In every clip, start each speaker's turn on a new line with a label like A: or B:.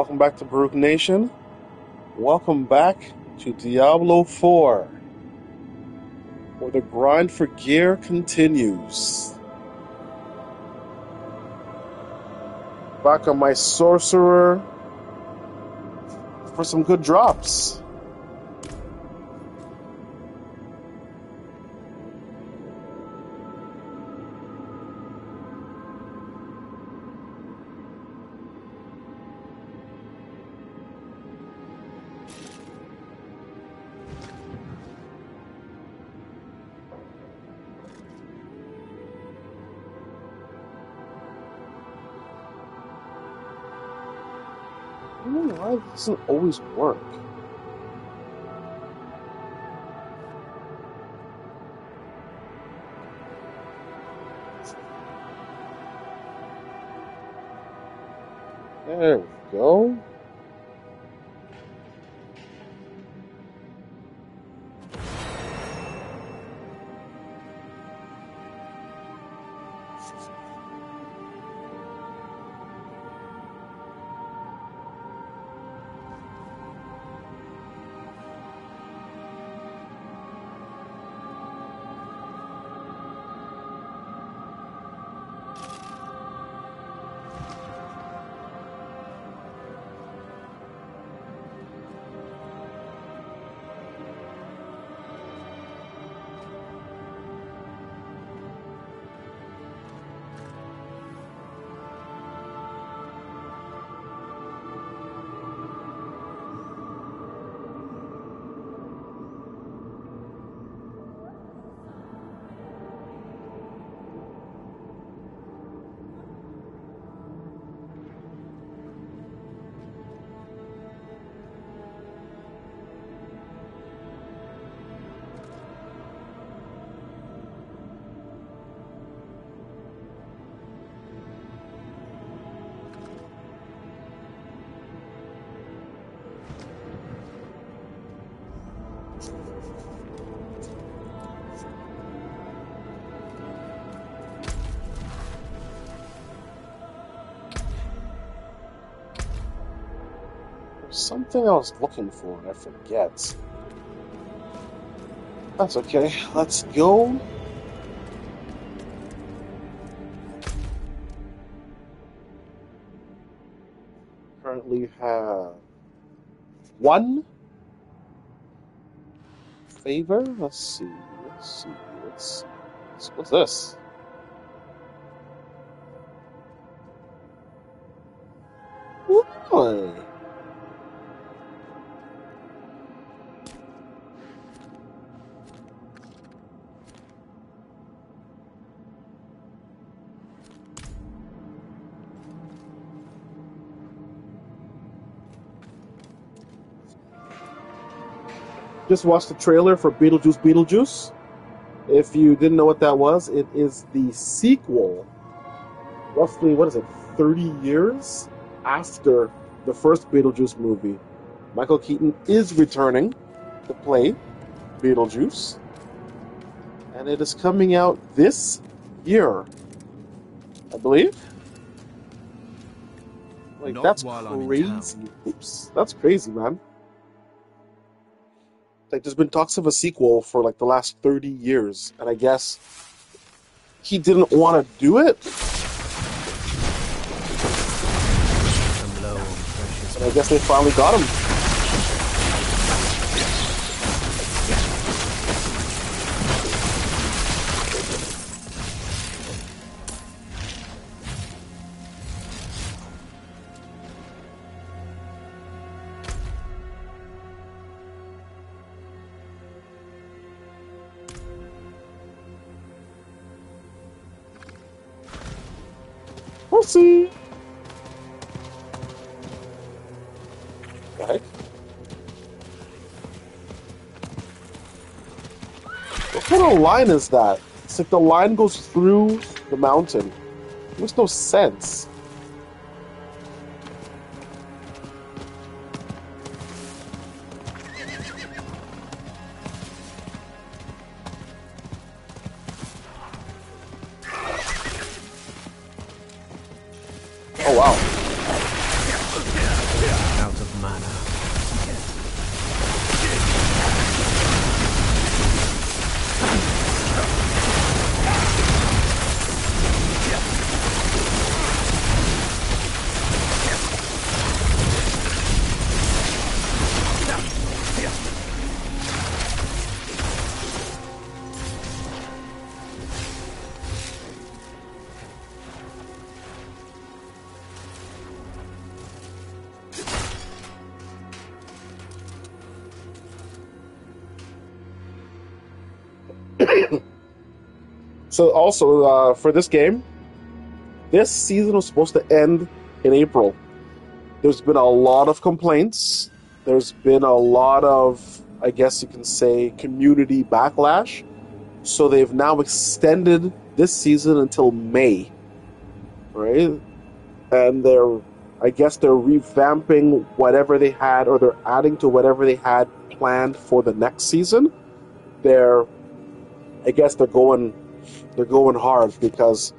A: Welcome back to Barooq Nation. Welcome back to Diablo 4, where the grind for gear continues. Back on my sorcerer for some good drops. Doesn't always work. There something I was looking for and I forget. That's okay. Let's go. Currently have one favor. Let's see. Let's see. Let's see. What's this? Boy. Just watched the trailer for Beetlejuice Beetlejuice. If you didn't know what that was, it is the sequel, roughly, what is it, 30 years after the first Beetlejuice movie. Michael Keaton is returning to play Beetlejuice, and it is coming out this year, I believe. Like,
B: Not
A: that's
B: while I'm in
A: crazy. Oops, that's crazy, man. Like, there's been talks of a sequel for like the last 30 years, and I guess he didn't want to do it,
B: I'm low on precious
A: and I guess they finally got him. Line is that? It's like the line goes through the mountain. It makes no sense. Also uh, for this game, this season was supposed to end in April. There's been a lot of complaints. There's been a lot of, I guess you can say, community backlash. So they've now extended this season until May, right? And they're, I guess they're revamping whatever they had, or they're adding to whatever they had planned for the next season. They're, I guess they're going, they're going hard because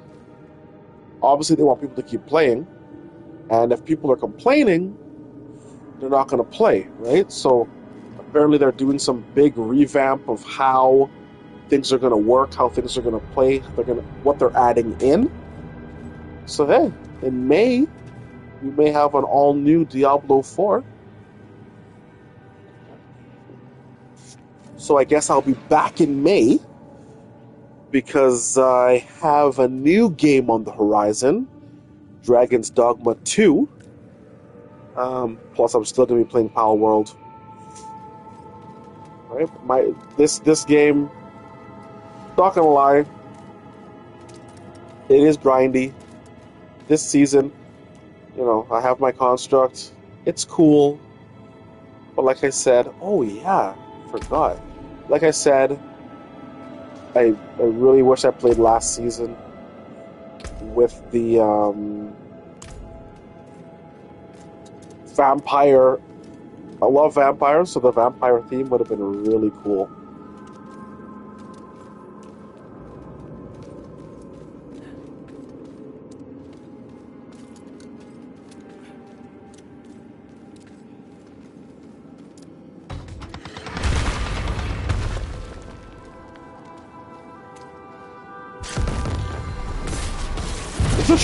A: obviously they want people to keep playing, and if people are complaining, they're not going to play, right? So apparently they're doing some big revamp of how things are going to work, how things are going to play, they're going to what they're adding in. So hey, in May, we may have an all new Diablo 4. So I guess I'll be back in May because I have a new game on the horizon, Dragon's Dogma 2. Um, plus, I'm still gonna be playing Palworld. Right, my this this game. Not gonna lie, it is grindy. This season, you know, I have my construct. It's cool, but like I said, oh yeah, forgot. Like I said, I I really wish I played last season with the um, vampire. I love vampires, so the vampire theme would have been really cool.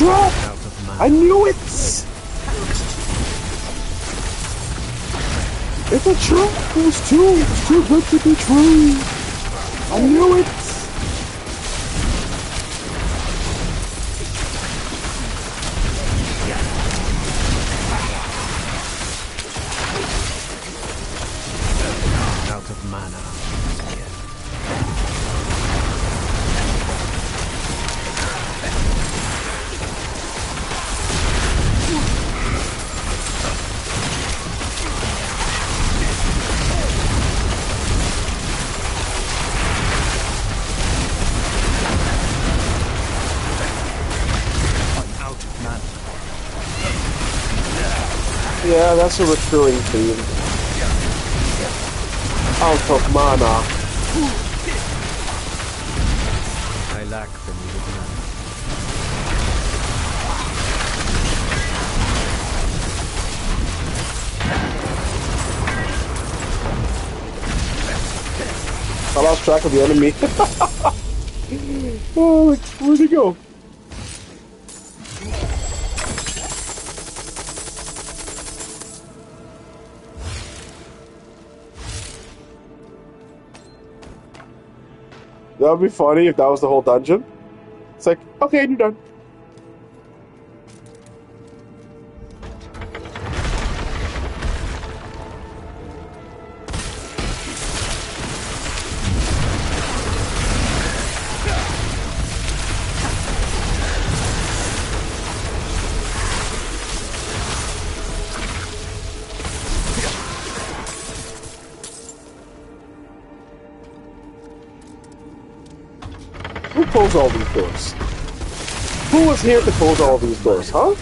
B: Mana.
A: I knew it! It's a trap! It was too, it's too good to be true! I knew it! A recurring theme. Out of mana.
B: I lack the needed mana.
A: I lost track of the enemy. oh, where'd he go? That would be funny if that was the whole dungeon. It's like, okay, you're done. Who all these doors? Who was here to close all these doors, huh?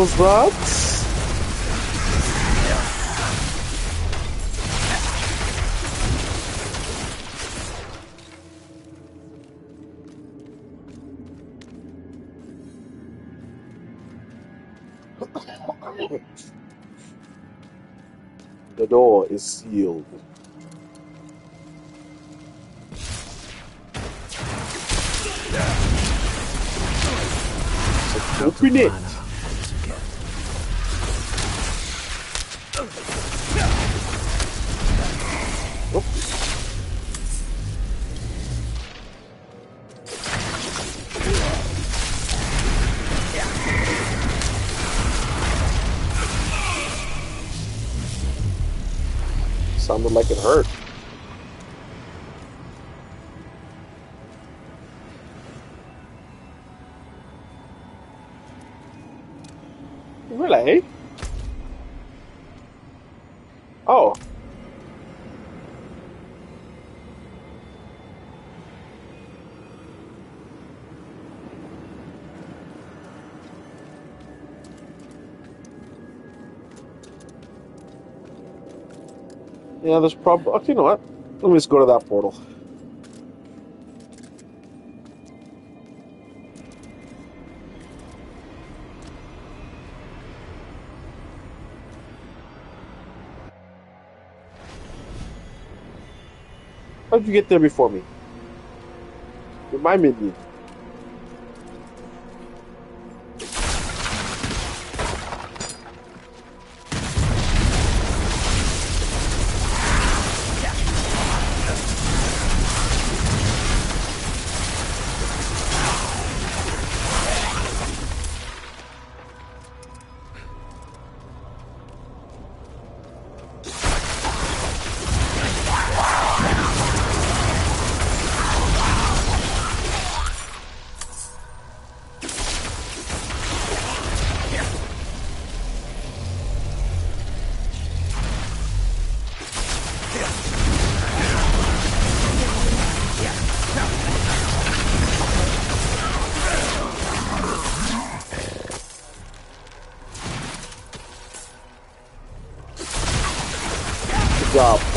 A: Was that? The door is sealed. Open it. Yeah, there's probably. Okay, oh, you know what? Let me just go to that portal. How'd you get there before me? Remind me.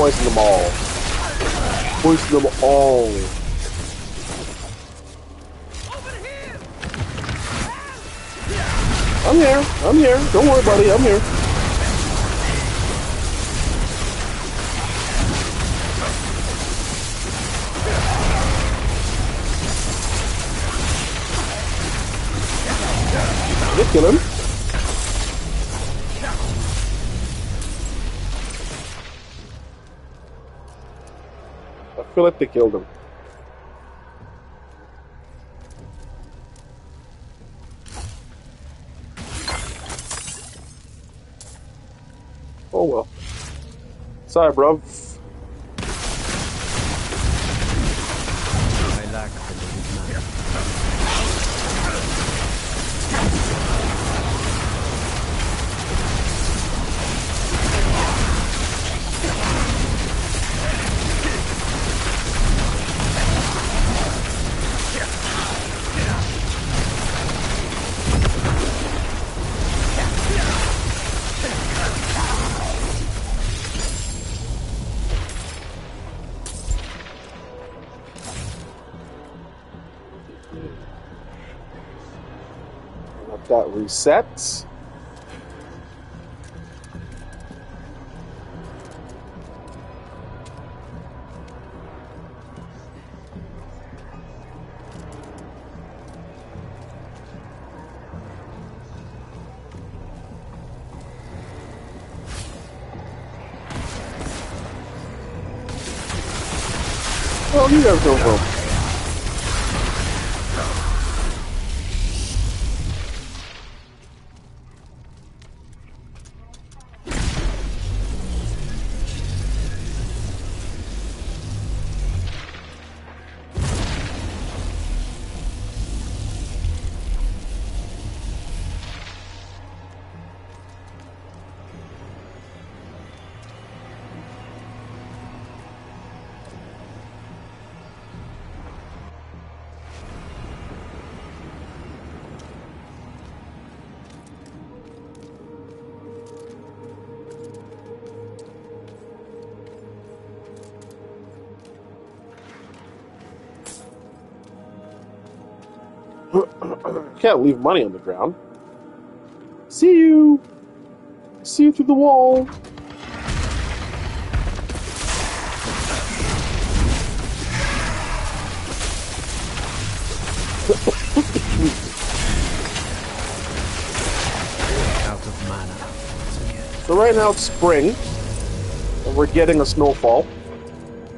A: Poison them all. Poison them all. I'm here. I'm here. Don't worry, buddy. I'm here. Did kill him. Feel like they killed him. Oh well. Sorry, bro. That Can't leave money on the ground. See you. See you through the wall.
B: Out of mana.
A: So right now it's spring, and we're getting a snowfall.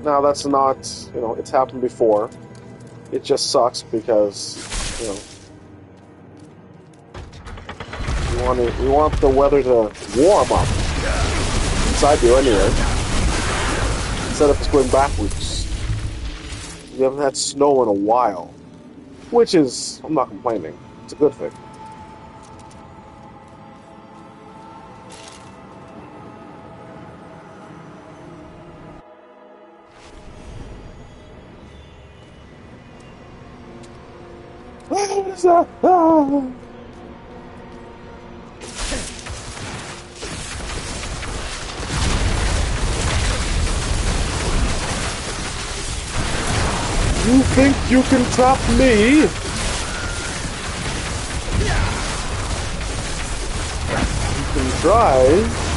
A: Now that's not, you know, it's happened before. It just sucks because, you know, want to, we want the weather to warm up. Inside do anyway. Instead of it's going backwards. We haven't had snow in a while, which is, I'm not complaining. It's a good thing. What is that? Ah. You think you can trap me? You can try.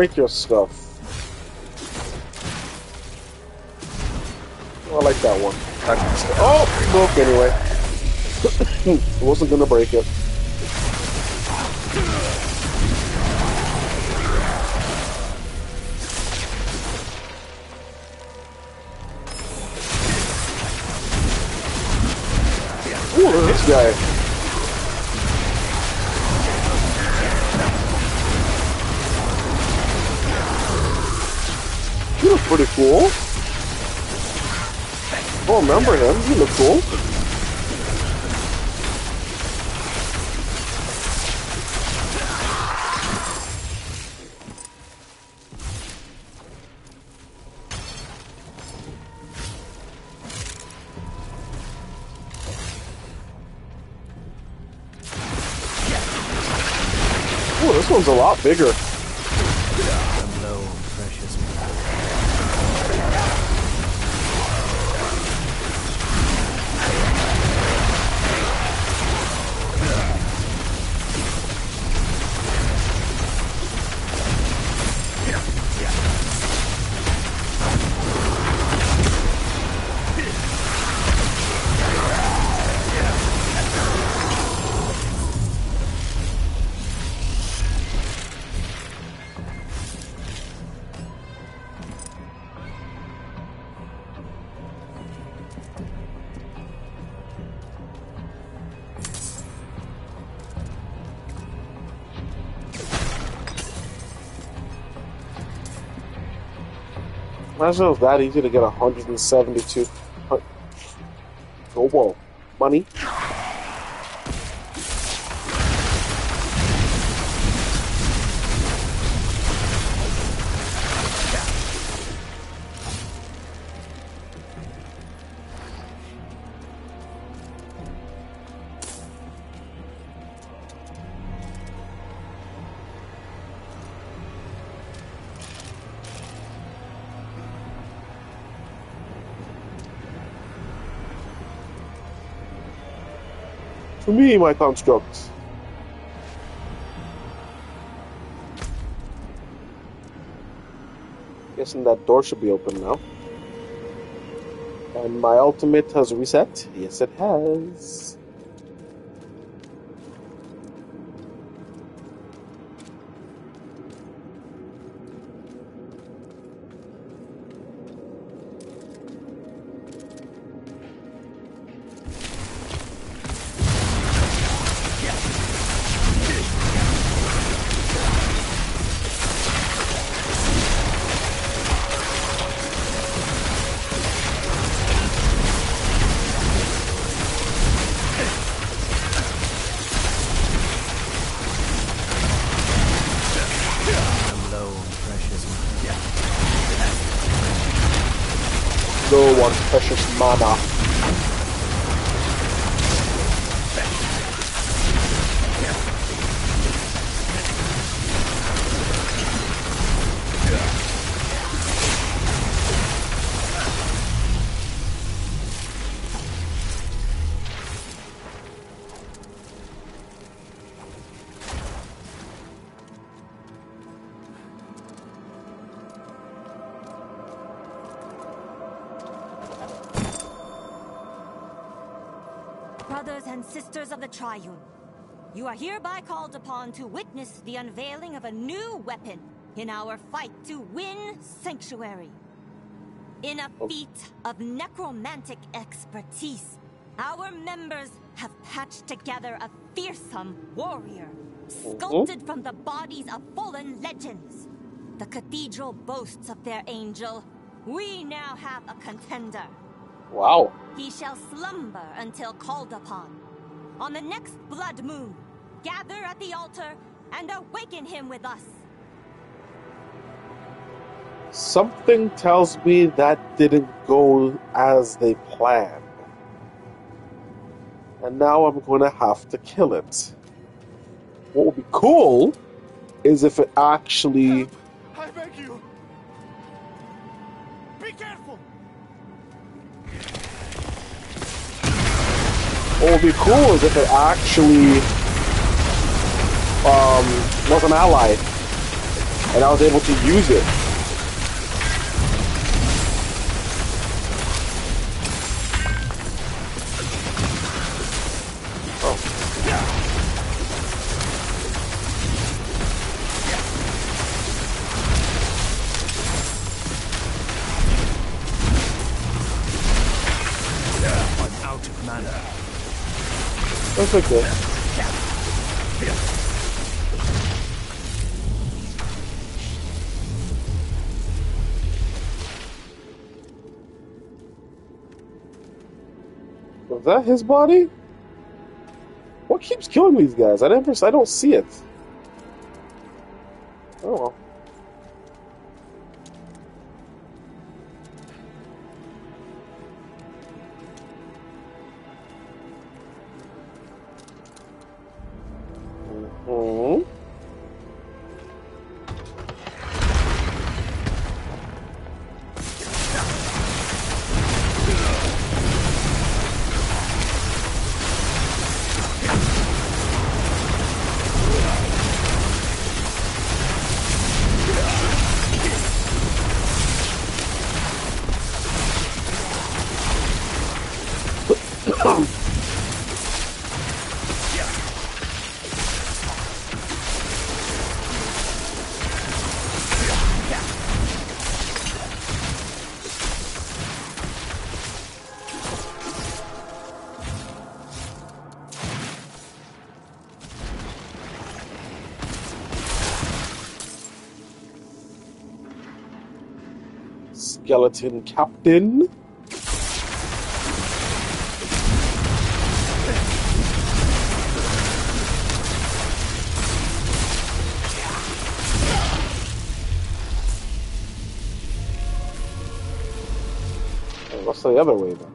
A: Break your stuff. Oh, I like that one. Oh, broke anyway. Wasn't gonna break it. Ooh, this guy. Cool. Oh, remember him? He looked cool. Oh, this one's a lot bigger. Imagine it was that easy to get 172 oh whoa me, my construct. Guessing that door should be open now. And my ultimate has reset. Yes, it has. Mana.
C: Triune, you are hereby called upon to witness the unveiling of a new weapon in our fight to win Sanctuary. In a oh. feat of necromantic expertise, our members have patched together a fearsome warrior, oh. sculpted from the bodies of fallen legends. The cathedral boasts of their angel. We now have a contender.
A: Wow.
C: He shall slumber until called upon. On the next blood moon, gather at the altar and awaken him with us.
A: Something tells me that didn't go as they planned. And now I'm going to have to kill it. What would be cool is if it actually. What would be cool is if it actually um, was an ally, and I was able to use it. Was that his body? What keeps killing these guys? I never. I don't see it. Oh well. Hmm Skeleton Captain. What's the other way then?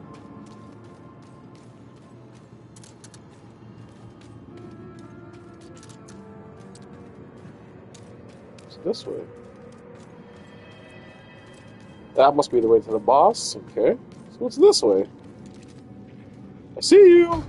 A: That must be the way to the boss. Okay. So what's this way? I see you!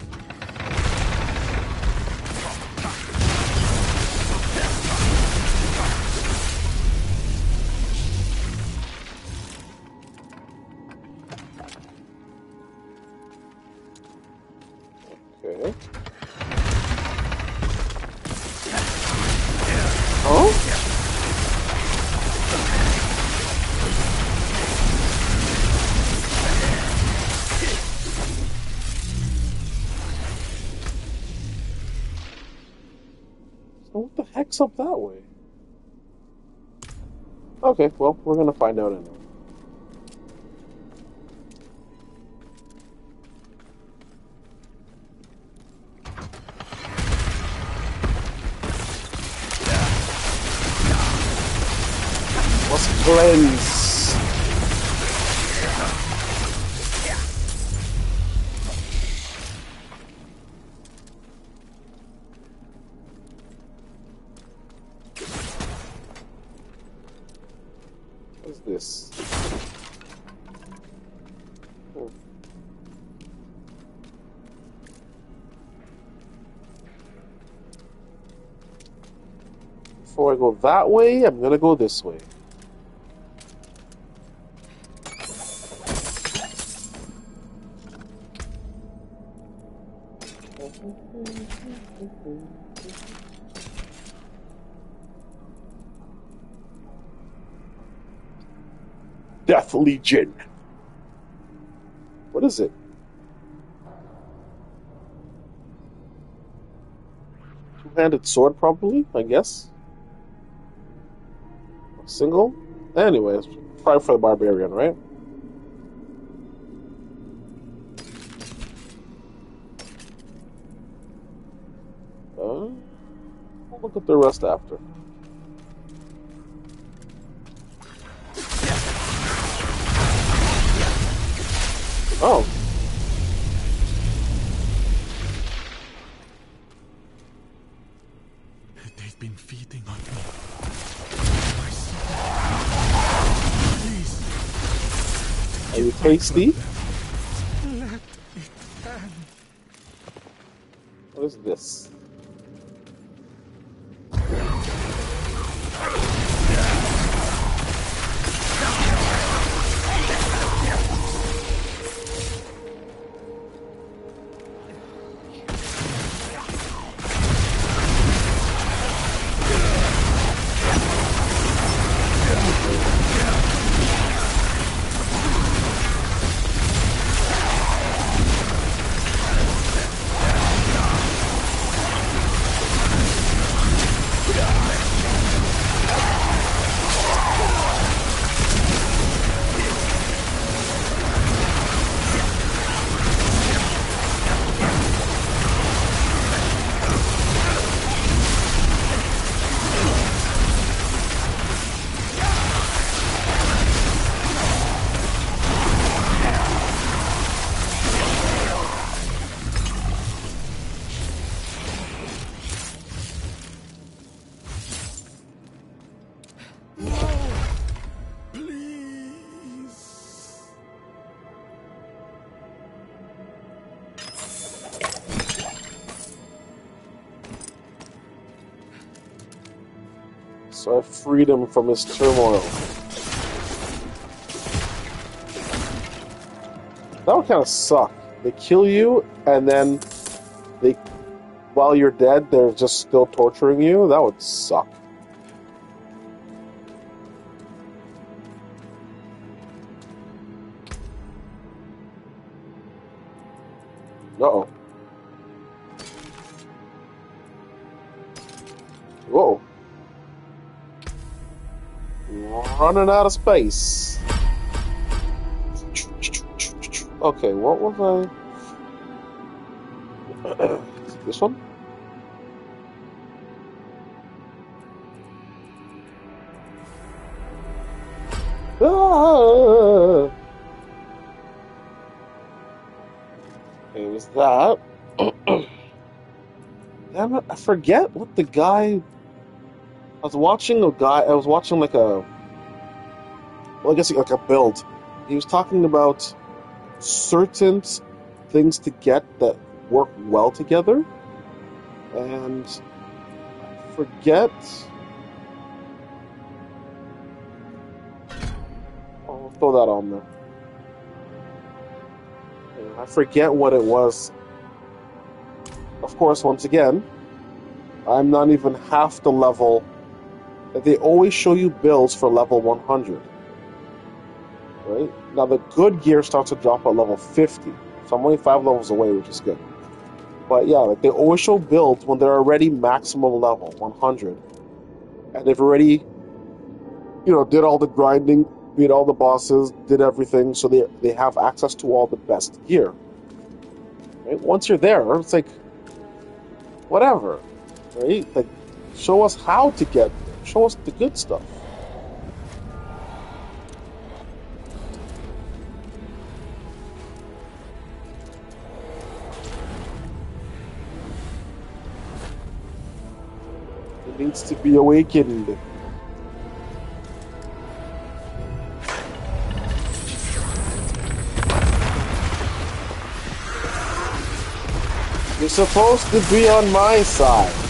A: What the heck's up that way? Okay, well, we're gonna find out anyway. Let's cleanse. That way, I'm gonna go this way. Death Legion. What is it? Two-handed sword, probably. I guess. Single. Anyways, probably for the barbarian, right? Uh, we'll look at the rest after. Oh.
B: End.
A: What is this? So I freed him from his turmoil. That would kind of suck. They kill you, and then they, while you're dead, they're just still torturing you. That would suck. Running out of space. Okay, what was I? this one? Ah! It was that. Damn it, I forget what the guy. I was watching a guy. I was watching like a. Well, I guess like a build. He was talking about certain things to get that work well together, and I forget. I'll throw that on there. I forget what it was. Of course, once again, I'm not even half the level. That they always show you builds for level 100. Right? Now, the good gear starts to drop at level 50. So I'm only five levels away, which is good. But yeah, like they always show builds when they're already maximum level 100. And they've already, you know, did all the grinding, beat all the bosses, did everything, so they, they have access to all the best gear. Right? Once you're there, it's like, whatever, right? Like, show us how to get. Show us the good stuff. needs to be awakened. You're supposed to be on my side.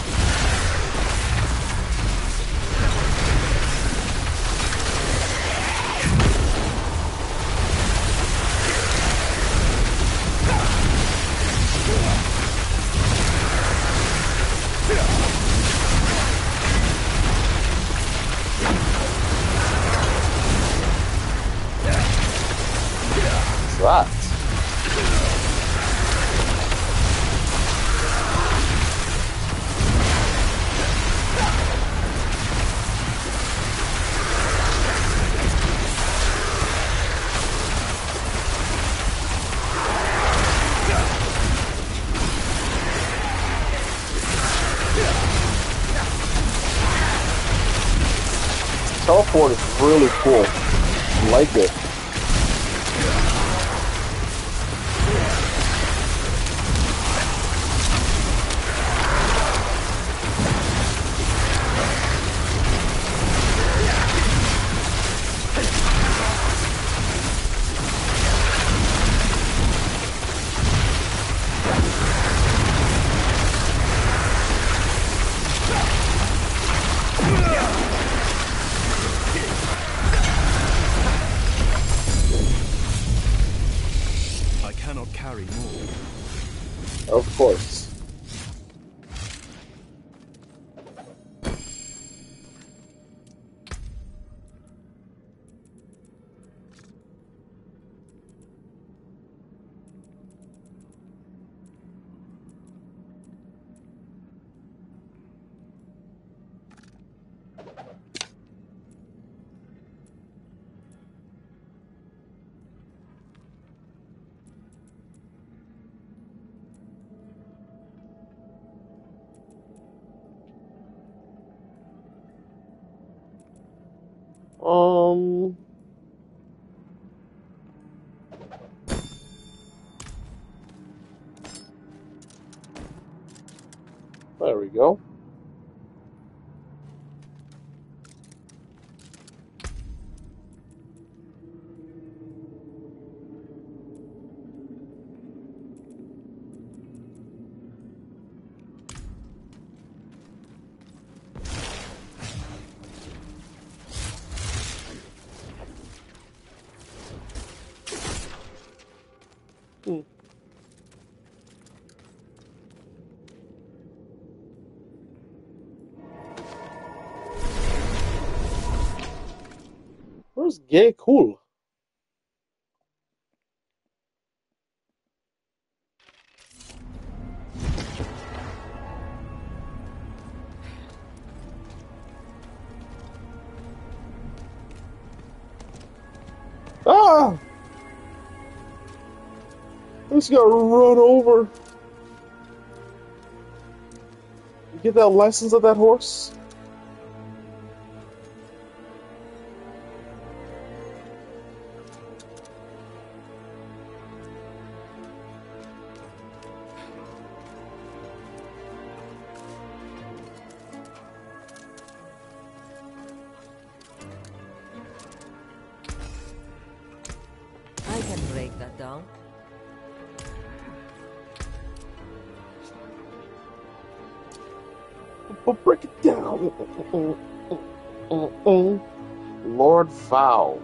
A: Um. There we go. Gay Cool? Ah! I just got run over. You get that license of that horse?
D: That down.
A: But break it down. Lord Vow.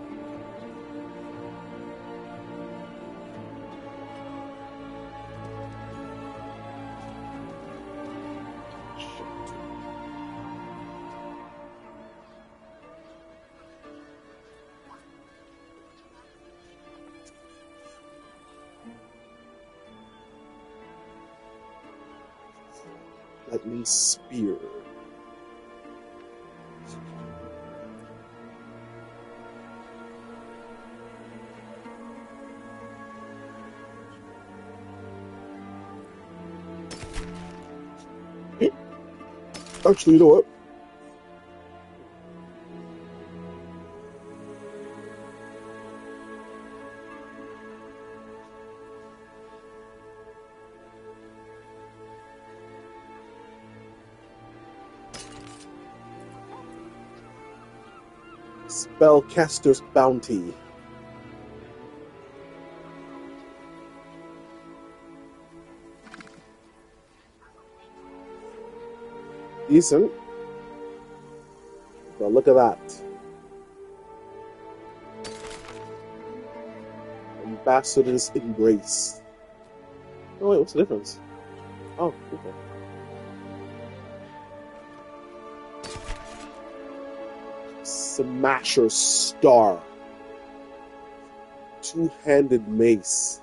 A: Spear. Actually, you know what? Caster's bounty. Decent. But look at that. Ambassador's Embrace. Oh wait, what's the difference? Oh, okay. Smasher Star. Two-handed mace.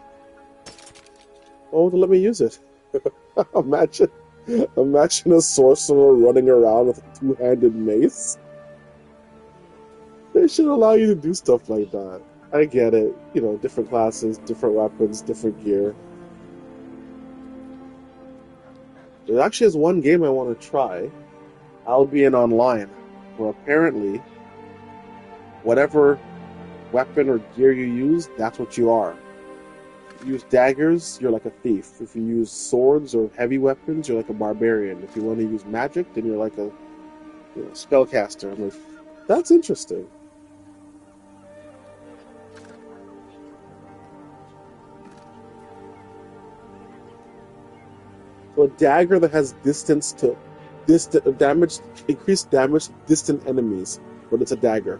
A: Oh, let me use it. imagine, imagine a sorcerer running around with a two-handed mace. They should allow you to do stuff like that. I get it. You know, different classes, different weapons, different gear. There actually is one game I want to try. Albion Online, where apparently, whatever weapon or gear you use, that's what you are. If you use daggers, you're like a thief. If you use swords or heavy weapons, you're like a barbarian. If you want to use magic, then you're like a you know, spellcaster. I'm like, that's interesting. So a dagger that has distance to distant damage, increased damage to distant enemies, but it's a dagger.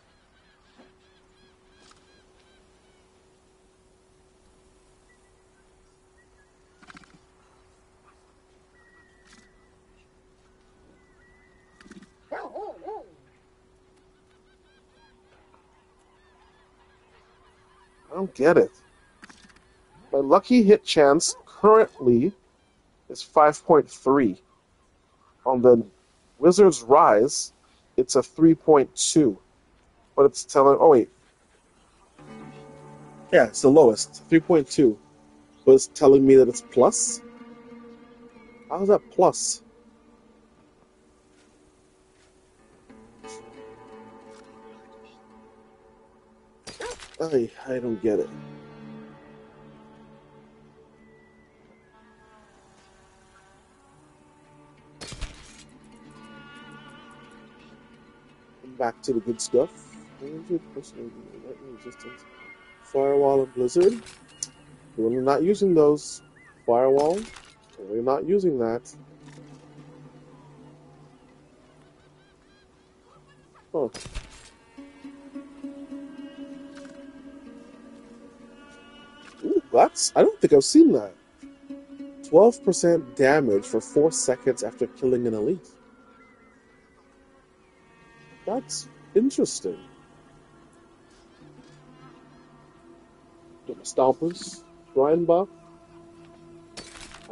A: get it. My lucky hit chance currently is 5.3. On the Wizard's Rise, it's a 3.2. But it's telling. Oh, wait. Yeah, it's the lowest. 3.2. But it's telling me that it's plus? How is that plus? I, don't get it. Back to the good stuff. Firewall and Blizzard. We're not using those. Firewall. We're not using that. Huh. That's. I don't think I've seen that. 12% damage for 4 seconds after killing an elite. That's interesting. Stompers. Brian buff.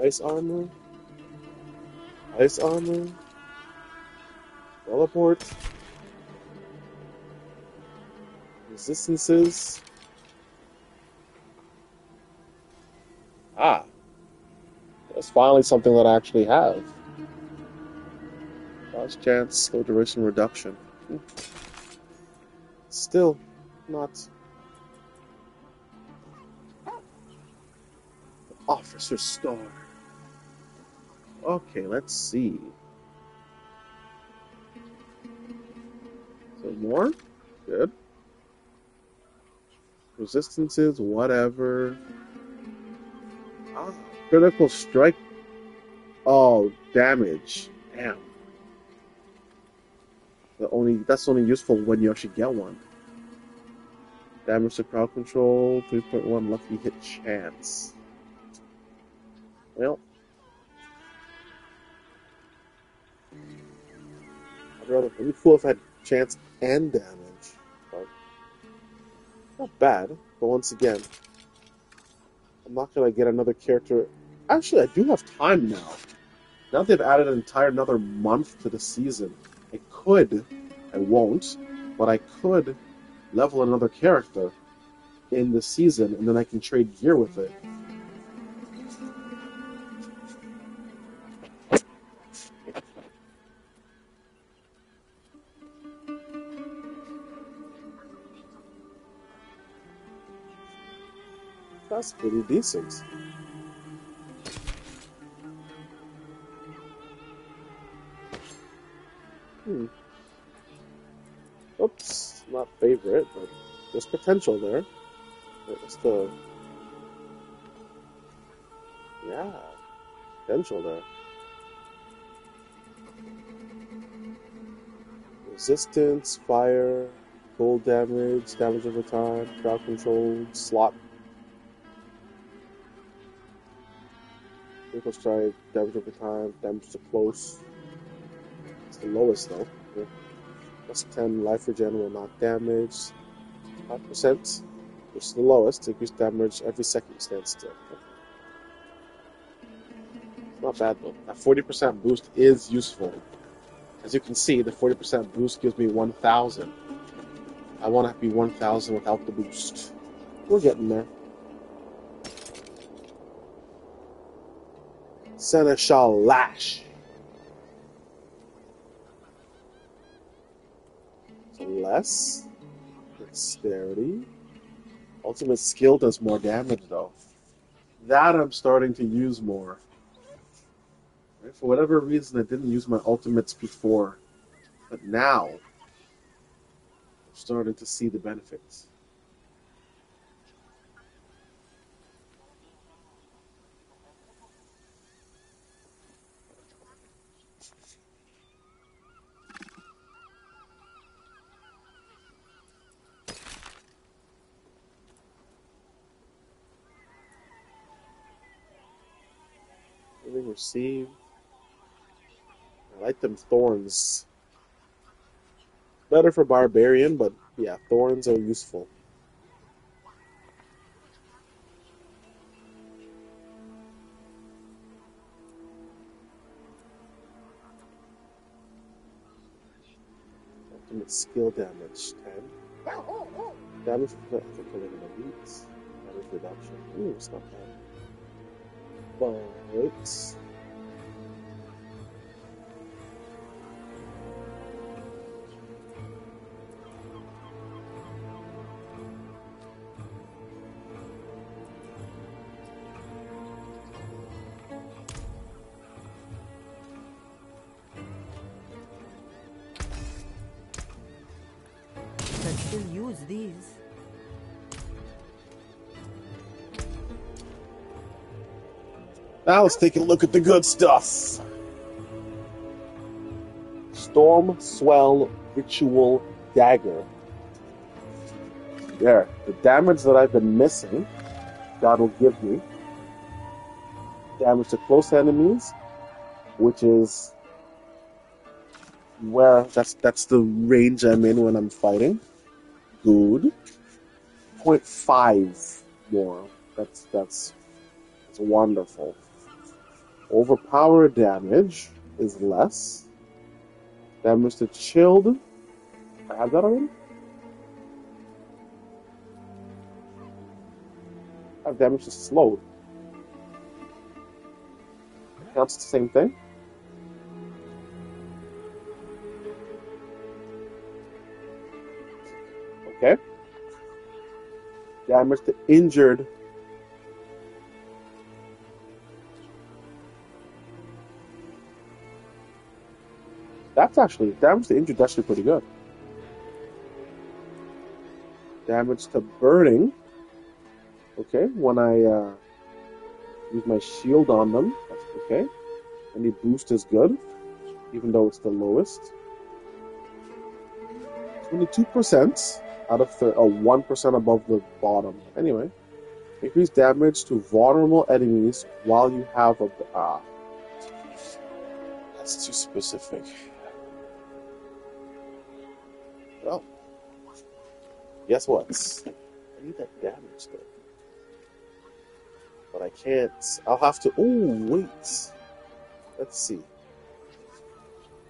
A: Ice armor. Ice armor. Teleport. Resistances. Ah. That's finally something that I actually have. Dodge chance, slow duration reduction. Still not. Officer Star. Okay, let's see. So more? Good. Resistances, whatever. Critical strike. Oh, damage. Damn. The only that's only useful when you actually get one. Damage to crowd control, 3.1 lucky hit chance. Well, I'd rather be cool if I had chance and damage. But not bad. But once again, I'm not gonna get another character. Actually, I do have time now. Now they've added an entire another month to the season. I could, I won't, but I could level another character in the season, and then I can trade gear with it. That's pretty decent. Hmm. Oops, not favorite, but there's potential there. What's the. Yeah, potential there. Resistance, fire, cold damage, damage over time, crowd control, slot. Critical strike, damage over time, damage to close. The lowest though. Yeah. Plus 10 life regen will not damage. 5%, which is the lowest. Increase damage every second you stand still. It's not bad though. That 40% boost is useful. As you can see, the 40% boost gives me 1000. I want to be 1000 without the boost. We're getting there. Seneschal Lash. So less. Dexterity. Ultimate skill does more damage though. That I'm starting to use more. Right? For whatever reason, I didn't use my ultimates before. But now, I'm starting to see the benefits. Living. I like them thorns. Better for barbarian, but yeah, thorns are useful. Ultimate skill damage 10. Damage for for killing an elite. Damage reduction. Ooh, it's not bad. But Now let's take a look at the good stuff. Storm Swell Ritual Dagger. There, the damage that I've been missing, that'll give me damage to close enemies, which is where that's that's the range I'm in when I'm fighting. Good. 0.5 more. That's that's that's wonderful. Overpower damage is less. Damage to chilled. I have that already? I have damage to slowed. That's the same thing. Okay. Damage to injured That's actually damage to injured. That's actually pretty good. Damage to burning. Okay, when I uh, use my shield on them, that's okay. Any boost is good, even though it's the lowest. Twenty-two percent out of the, uh, one percent above the bottom. Anyway, increase damage to vulnerable enemies while you have a ah. That's too specific. Well, guess what? I need that damage. But I can't. I'll have to. Oh, wait. Let's see.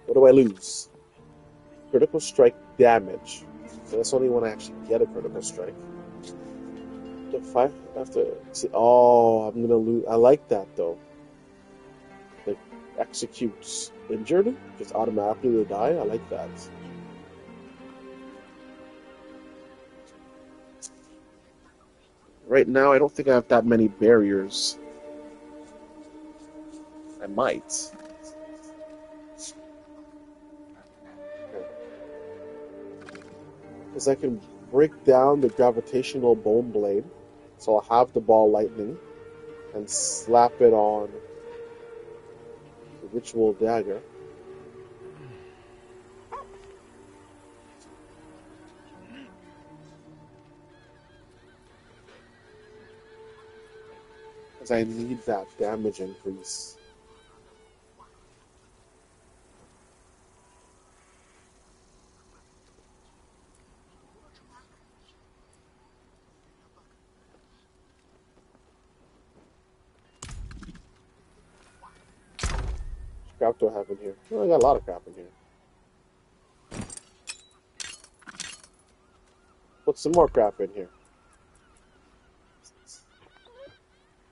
A: What do I lose? Critical strike damage. So that's only when I actually get a critical strike. The five after. See, oh, I'm gonna lose. I like that though. Like executes injured, just automatically to die. I like that. right now, I don't think I have that many barriers. I might. Because I can break down the gravitational bone blade, so I'll have the ball lightning, and slap it on the ritual dagger. Because I need that damage increase. crap do I have in here? Oh, I got a lot of crap in here. Put some more crap in here.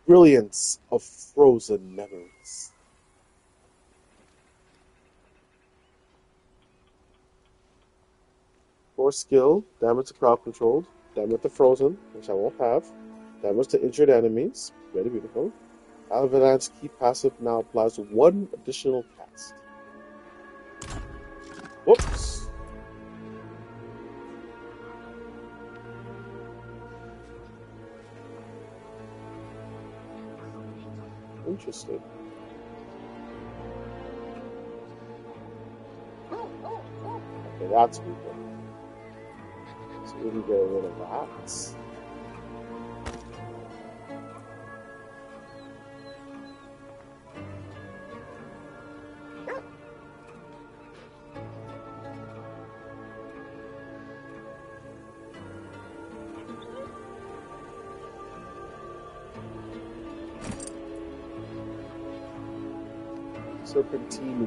A: Brilliance of frozen memories. Four skill, damage to crowd controlled, damage to frozen, which I won't have, damage to injured enemies, very beautiful, Avalanche key passive now applies one additional cast. Whoops. Interesting. Okay, that's weaker. So we can get rid of that.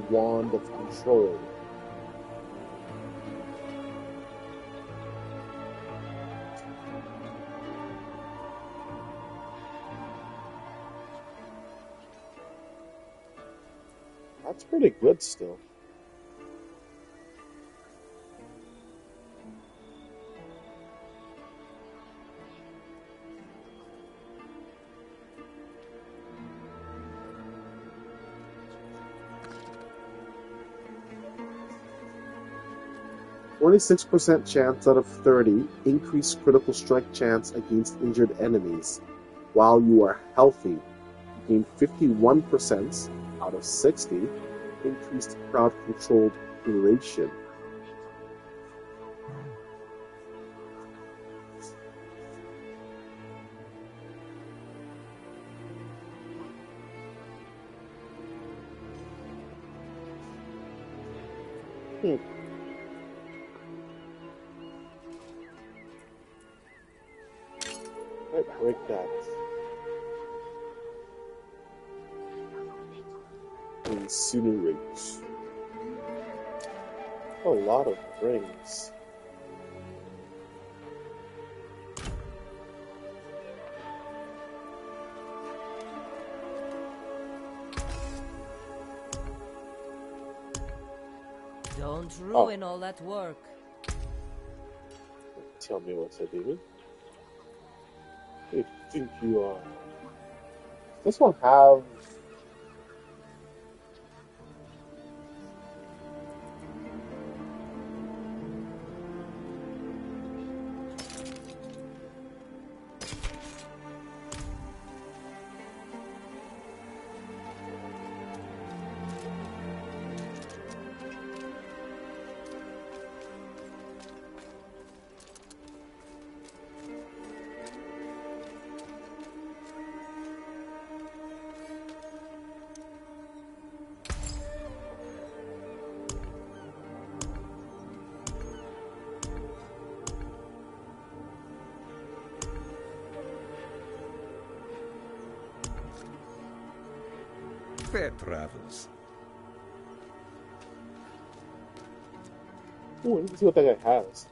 A: Wand of Control. That's pretty good still. Twenty-six percent chance out of thirty increased critical strike chance against injured enemies. While you are healthy, you gain fifty-one percent out of sixty increased crowd controlled duration. Hmm.
D: Don't
A: Oh.
D: all that work.
A: Tell me what's. Who do you think you are? This one have
B: travels.
A: Ooh, let me see what that guy has.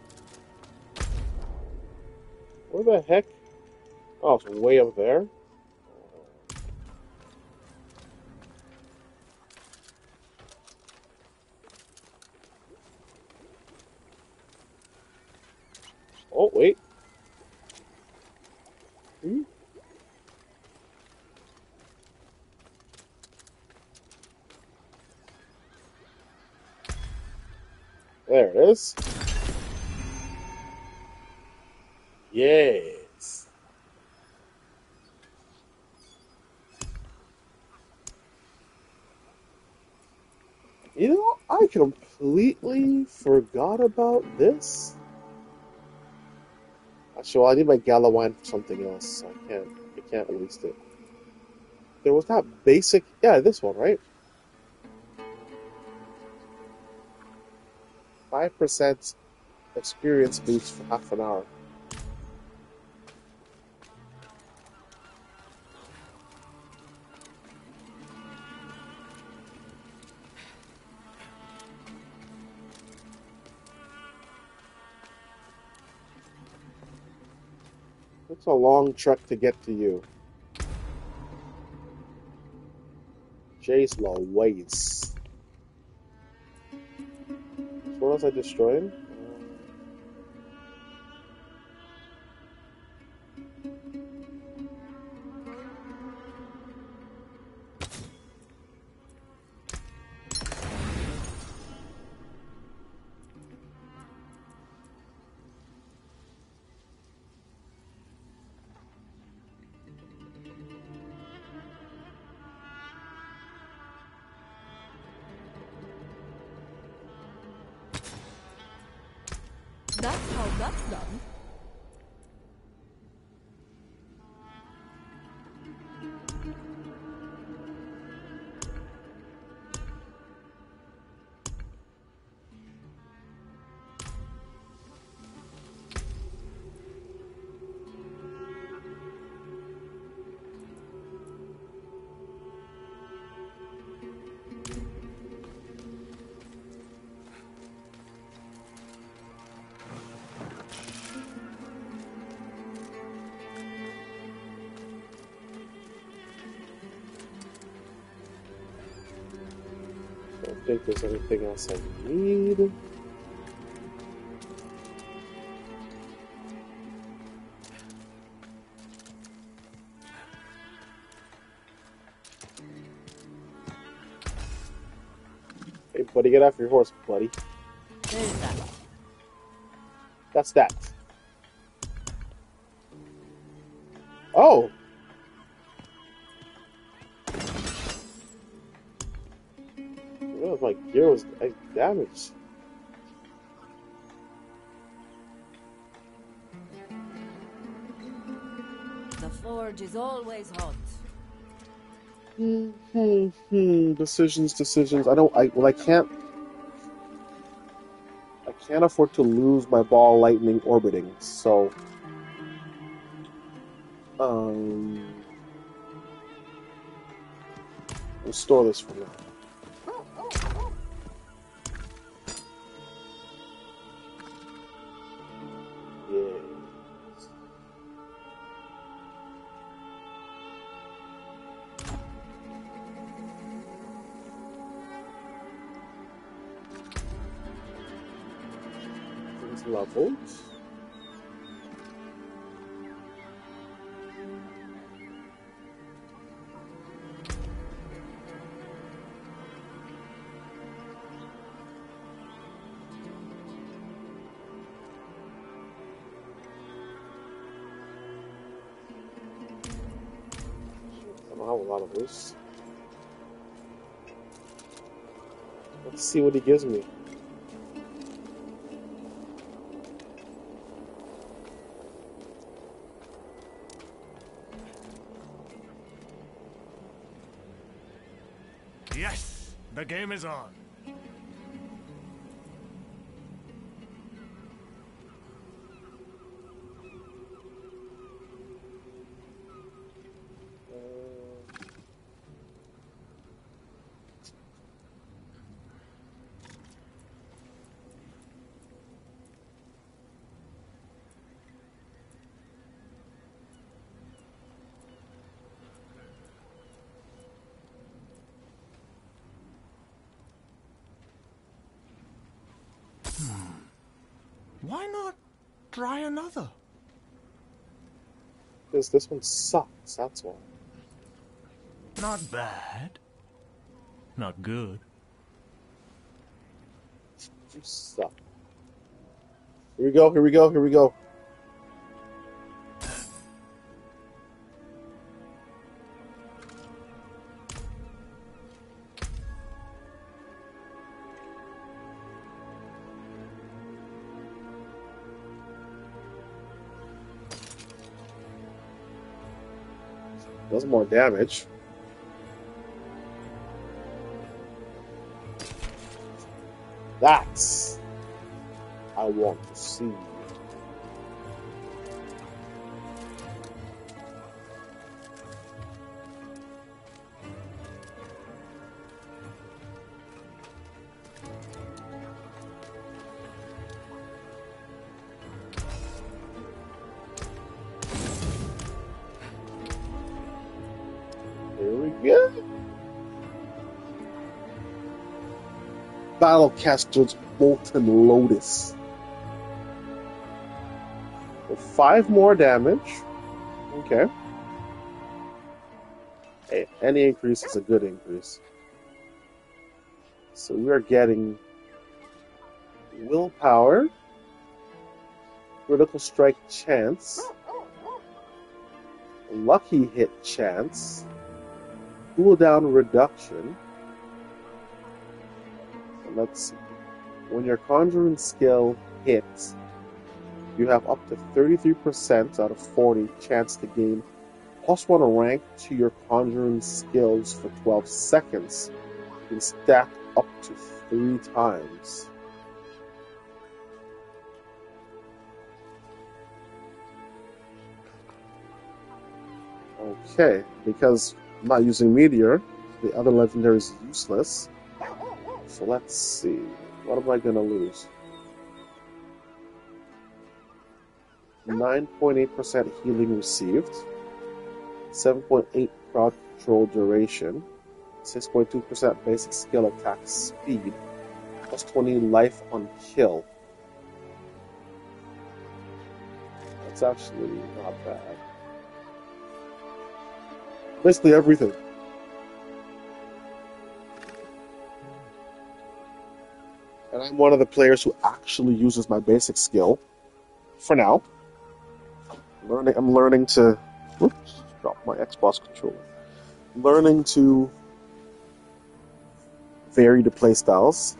A: Where the heck? Oh, it's way up there. Oh, wait. Hmm? There. Yes. You know, I completely forgot about this. Actually, well, I need my Gallowvine for something else. I can't. I can't waste it. There was that basic. Yeah, this one, right? Five percent experience boost for half an hour. It's a long trek to get to you. Jace Louise. What else I destroyed?
E: That's how that's done.
A: Think there's anything else I need. Hey, buddy, get off your horse, buddy.
D: That.
A: That's that. My gear was uh, damaged.
D: The forge is always hot.
A: Hmm, hmm, hmm. Decisions, decisions. I don't. I well, I can't. I can't afford to lose my ball lightning orbiting. So, um, we'll store this for now. See what he gives me.
B: Yes, the game is on. Why not try another?
A: Because this one sucks, that's why.
B: Not bad. Not good.
A: You suck. Here we go, here we go, here we go. More damage. That's I want to see. Battlecaster's Molten Lotus. Five more damage. Okay. Hey, any increase is a good increase. So we are getting willpower, critical strike chance, lucky hit chance, cooldown reduction. Let's see. When your conjuring skill hits, you have up to 33% out of 40 chance to gain plus one rank to your conjuring skills for 12 seconds. You can stack up to three times. Okay, because I'm not using Meteor, the other legendary is useless. So let's see. What am I gonna lose? 9.8% healing received, 7.8 crowd control duration, 6.2% basic skill attack speed, plus 20 life on kill. That's actually not bad. Basically everything. I'm one of the players who actually uses my basic skill for now. Learning, I'm learning to. Whoops, drop my Xbox controller. Learning to vary the playstyles.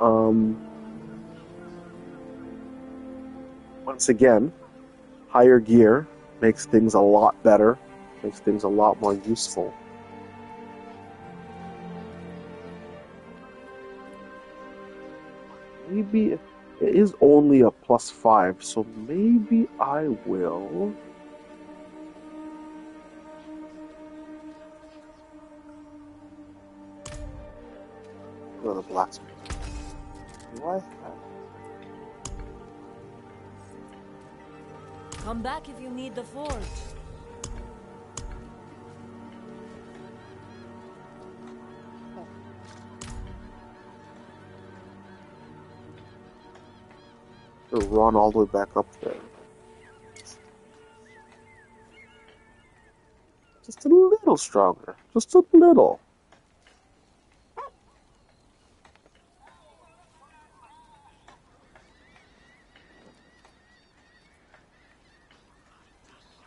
A: Um, once again, higher gear makes things a lot better, makes things a lot more useful. Maybe it is only a plus five, so maybe I will. Go to the blacksmith. Do I have?
D: Come back if you need the forge.
A: Run all the way back up there. Just a little stronger. Just a little.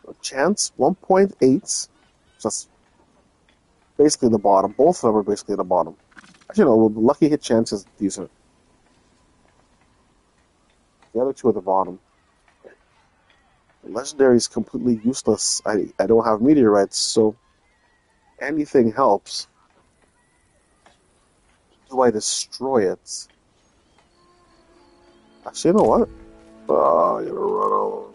A: So chance 1.8. Just basically the bottom. Both of them are basically the bottom. Actually, no, the lucky hit chance is decent. The other two at the bottom. Legendary is completely useless. I, I don't have meteorites, so anything helps. Do I destroy it? Actually, you know what? Ah, oh, I'm gonna run over.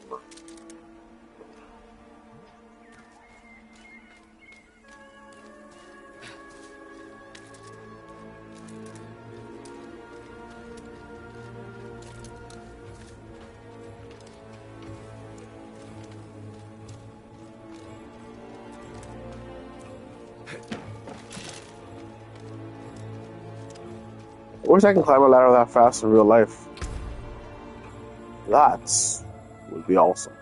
A: Wish I can climb a ladder that fast in real life. That would be awesome.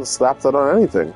A: Ah, I slap that on anything.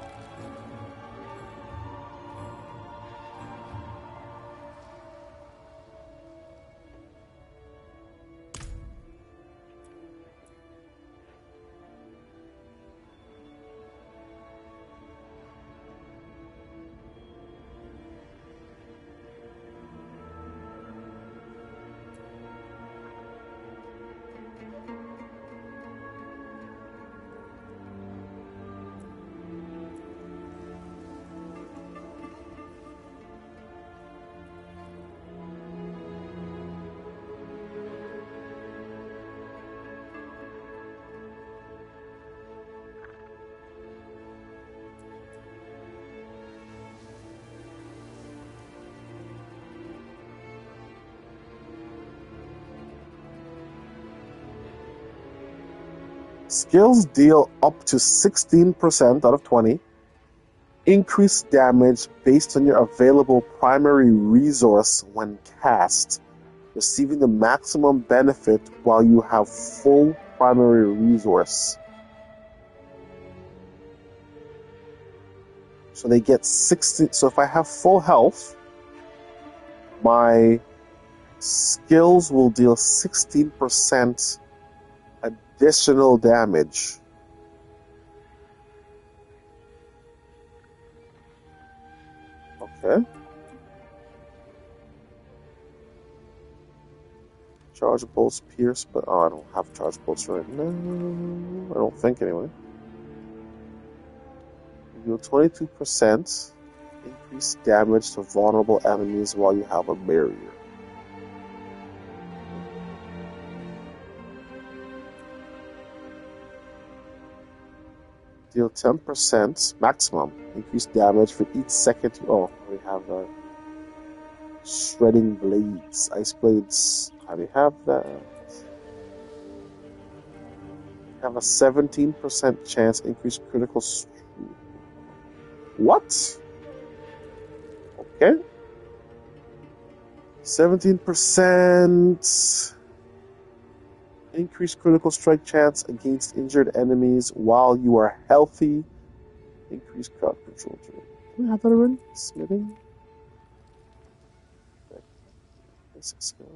A: Skills deal up to 16% out of 20. Increase damage based on your available primary resource when cast, receiving the maximum benefit while you have full primary resource. So they get 60. So if I have full health, my skills will deal 16% additional damage. Okay. Charge bolts pierce, but oh, I don't have charge bolts right now. I don't think anyway. You deal 22% increase damage to vulnerable enemies while you have a barrier. Deal 10% maximum increase damage for each second. Oh, we have uh, shredding blades, ice blades. How do you have that? Have a 17% chance increase critical. What? Okay. 17% increase critical strike chance against injured enemies while you are healthy. Increase crowd control. Do we have that already? Smithing? Basic skill.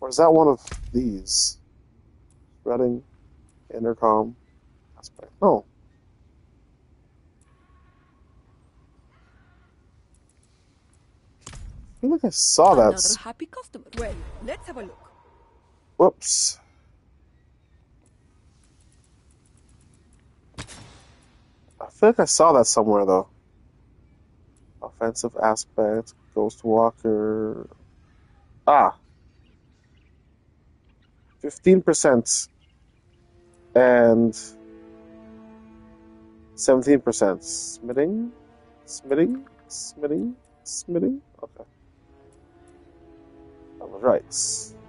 A: Or is that one of these? Spreading, intercom, aspect. No. I feel like I saw that.
E: Another happy customer. Well, let's have a look.
A: Whoops. I feel like I saw that somewhere though. Offensive aspect, Ghostwalker. Ah. 15% and 17%. Smithing? Smithing? Smithing? Smithing? Okay. I was right.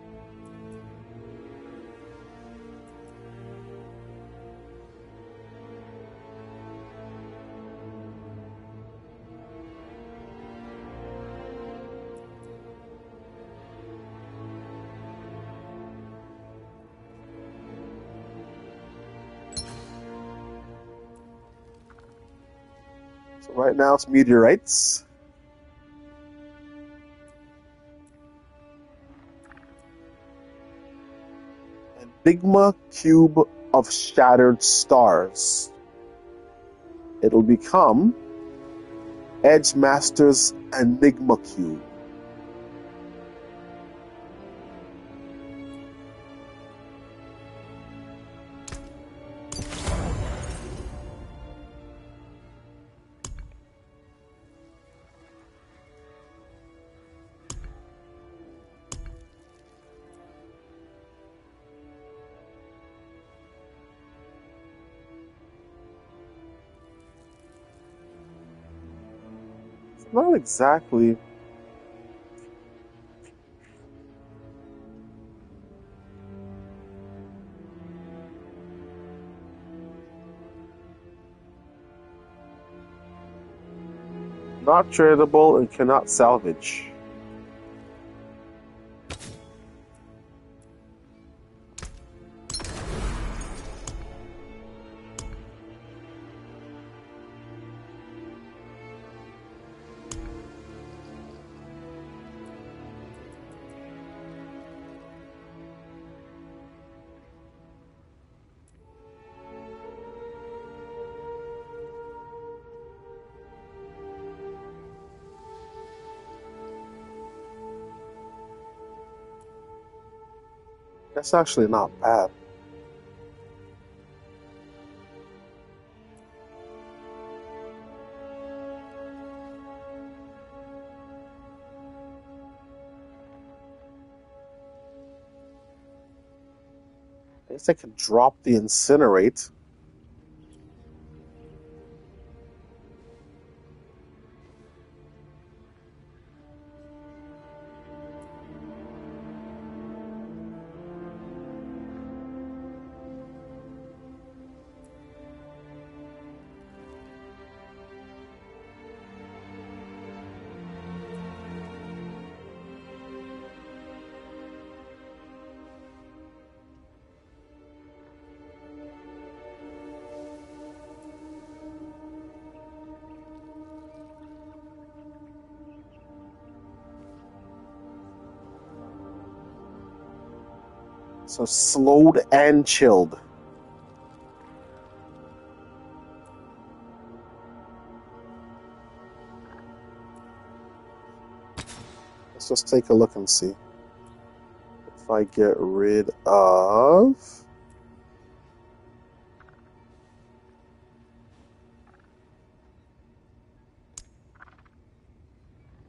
A: Right now it's meteorites. Enigma cube of shattered stars. It'll become Edge Master's Enigma cube. Exactly. Not tradable and cannot salvage. That's actually not bad. I guess I could drop the incinerate. So slowed and chilled. Let's just take a look and see. If I get rid of.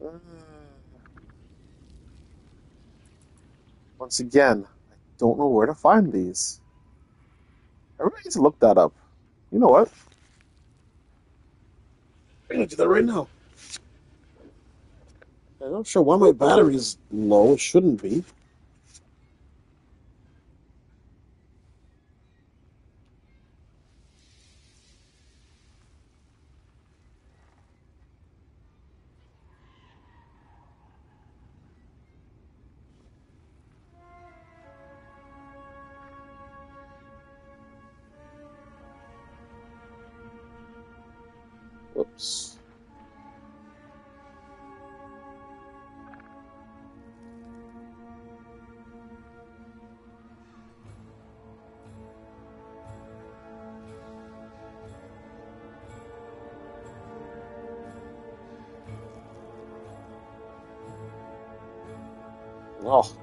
A: Uh, Once again, don't know where to find these. Everybody needs to look that up. You know what? I'm gonna do that right now. I'm not sure why my battery's low. It shouldn't be.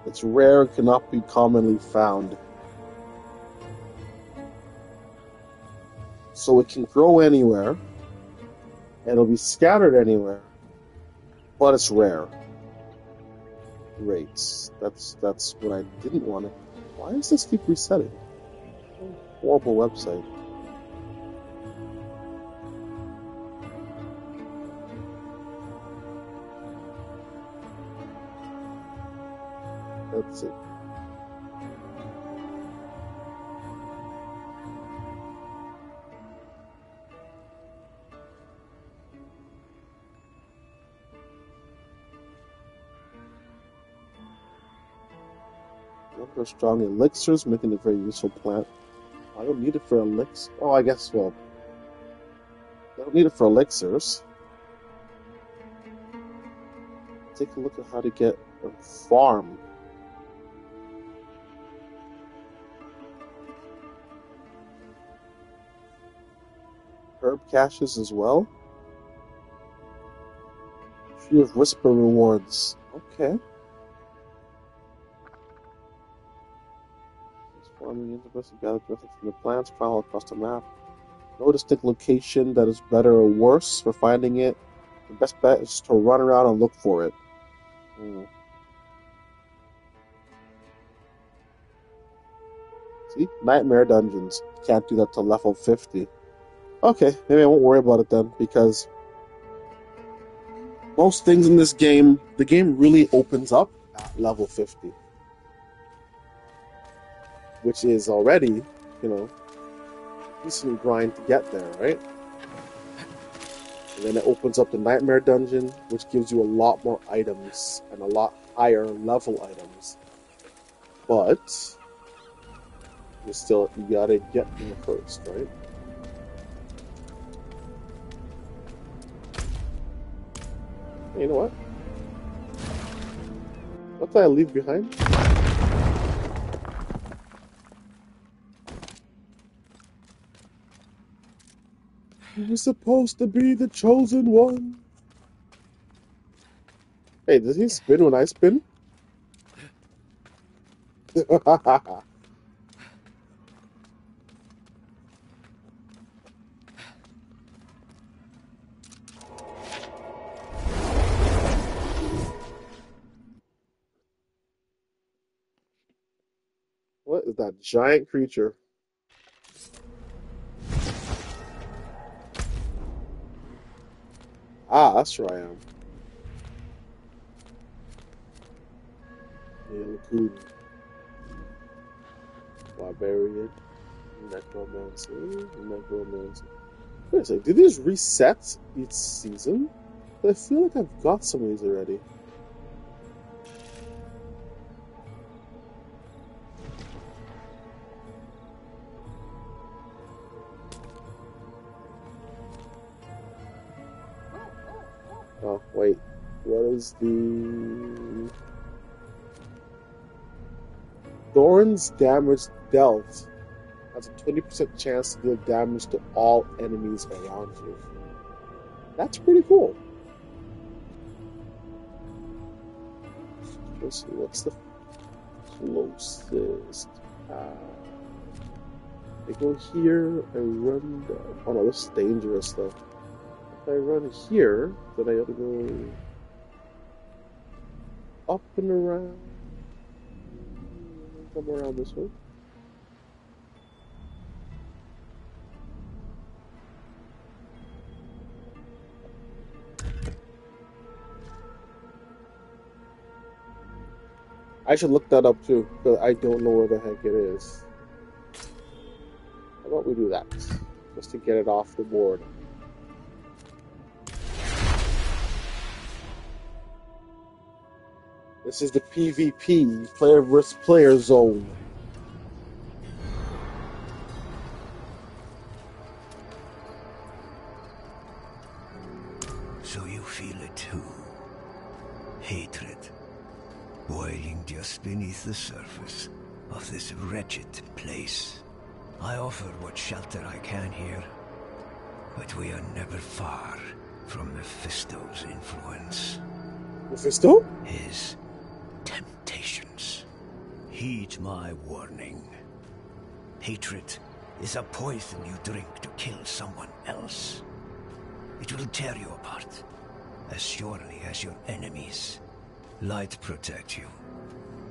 A: It's rare and cannot be commonly found. So it can grow anywhere, and it'll be scattered anywhere, but it's rare. Great. That's that's what I didn't want to. Why does this keep resetting? Horrible website. Strong elixirs, making it a very useful plant. I don't need it for elixirs. Oh, I guess, well, I don't need it for elixirs. Take a look at how to get a farm. Herb caches as well. Tree of Whisper rewards. Okay. Interest and gather benefit from the plants, follow across the map. No distinct location that is better or worse for finding it. The best bet is to run around and look for it. Hmm. See? Nightmare dungeons. Can't do that till level 50. Okay, maybe I won't worry about it then, because most things in this game, the game really opens up at level 50 which is already, you know, decent grind to get there, right? And then it opens up the Nightmare Dungeon, which gives you a lot more items and a lot higher level items. But you still you gotta get there first, right? You know what? What did I leave behind? You're supposed to be the chosen one. Hey, does he spin when I spin? what is that giant creature? Ah, that's where I am. Yeah. Barbarian. Necromancer. Necromancer. Wait a second, did these reset each season? I feel like I've got some of these already. Is the. Thorns damage dealt has a 20% chance to deal damage to all enemies around you. That's pretty cool. Let's see, what's the closest? Uh, I go here, I run down. Oh no, this is dangerous though. If I run here, then I gotta go up and around. Come around this way. I should look that up too, but I don't know where the heck it is. How about we do that? Just to get it off the board. This is the PvP, player versus player zone.
B: So you feel it too. Hatred. Boiling just beneath the surface of this wretched place. I offer what shelter I can here, but we are never far from Mephisto's influence.
A: Mephisto?
B: His temptations. Heed my warning. Hatred is a poison you drink to kill someone else. It will tear you apart, as surely as your enemies. Light protect you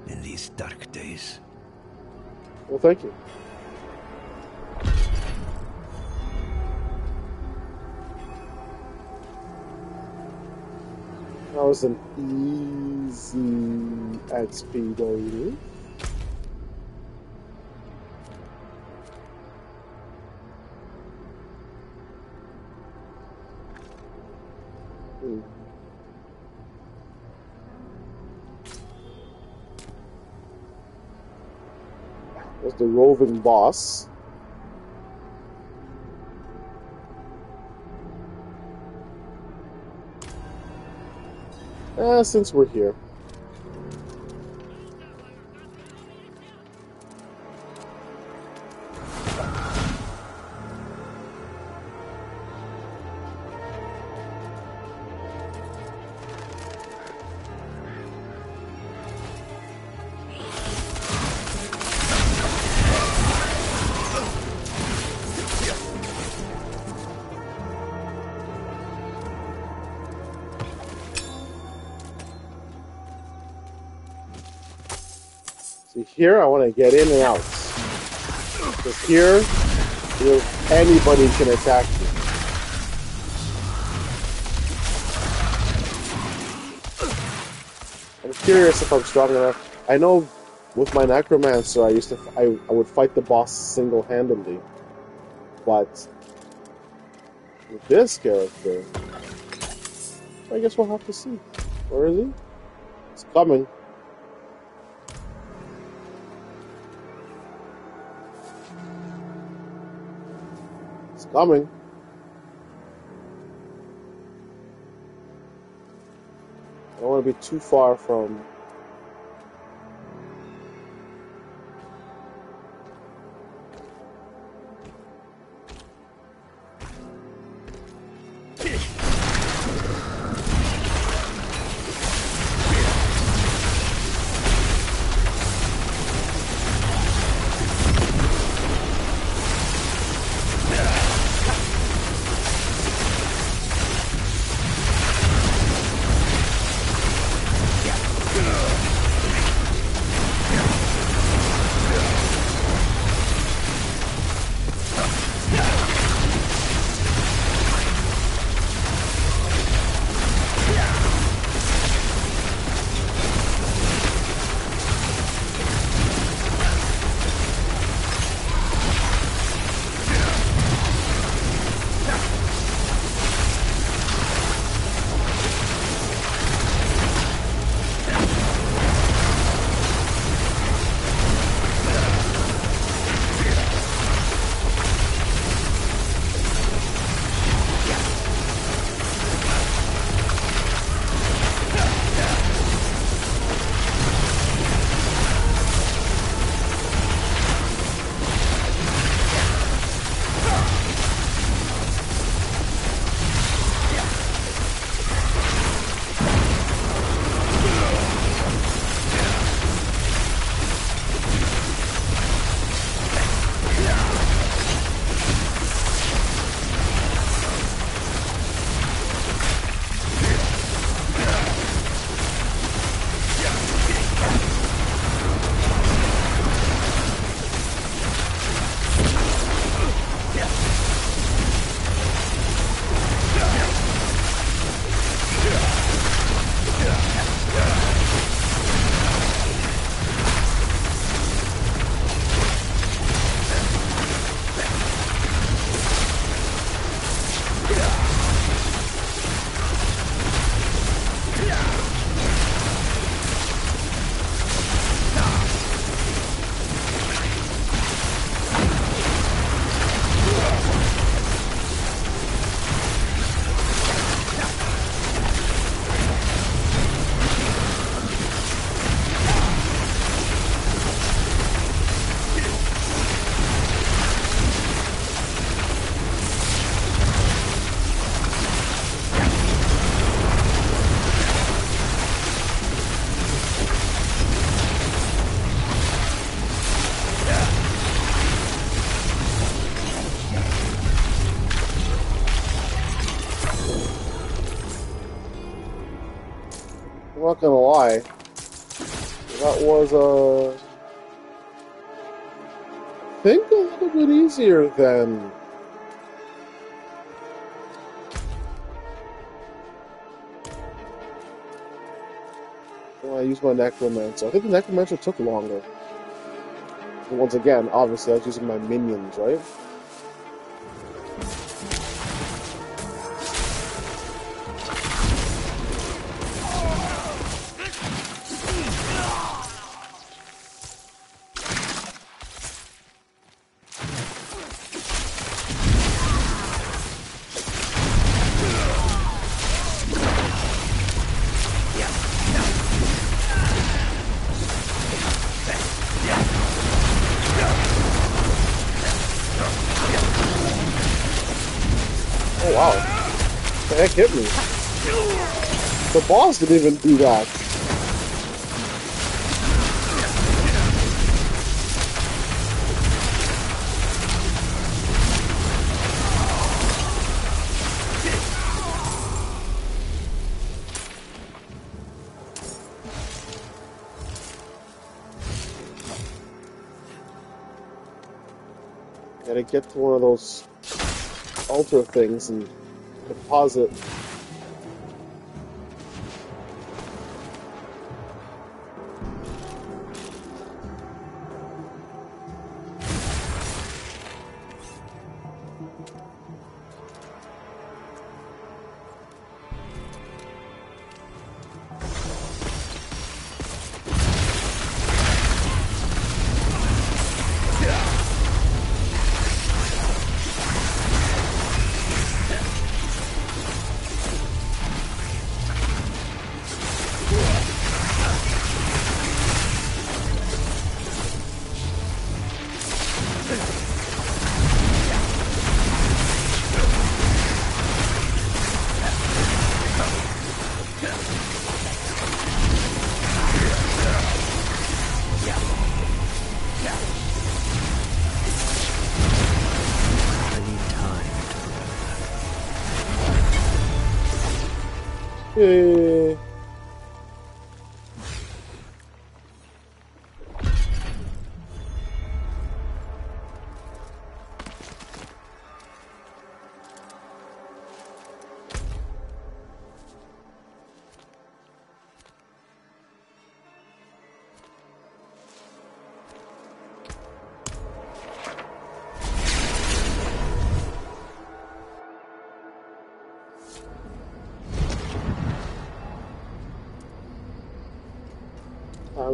B: in these dark days.
A: Well, thank you. Was an easy XP. Hmm. was the roving boss. Uh, since we're here. Here I want to get in and out. Because here, you know, anybody can attack you. I'm curious if I'm strong enough. I know with my necromancer, I used to, I, I would fight the boss single-handedly, but with this character, I guess we'll have to see. Where is he? It's coming. Coming. I don't want to be too far from. That was, uh... I think a little bit easier than... I used my Necromancer. I think the Necromancer took longer. Once again, obviously, I was using my minions, right? Boss didn't even do that. Gotta get to one of those altar things and deposit.
B: To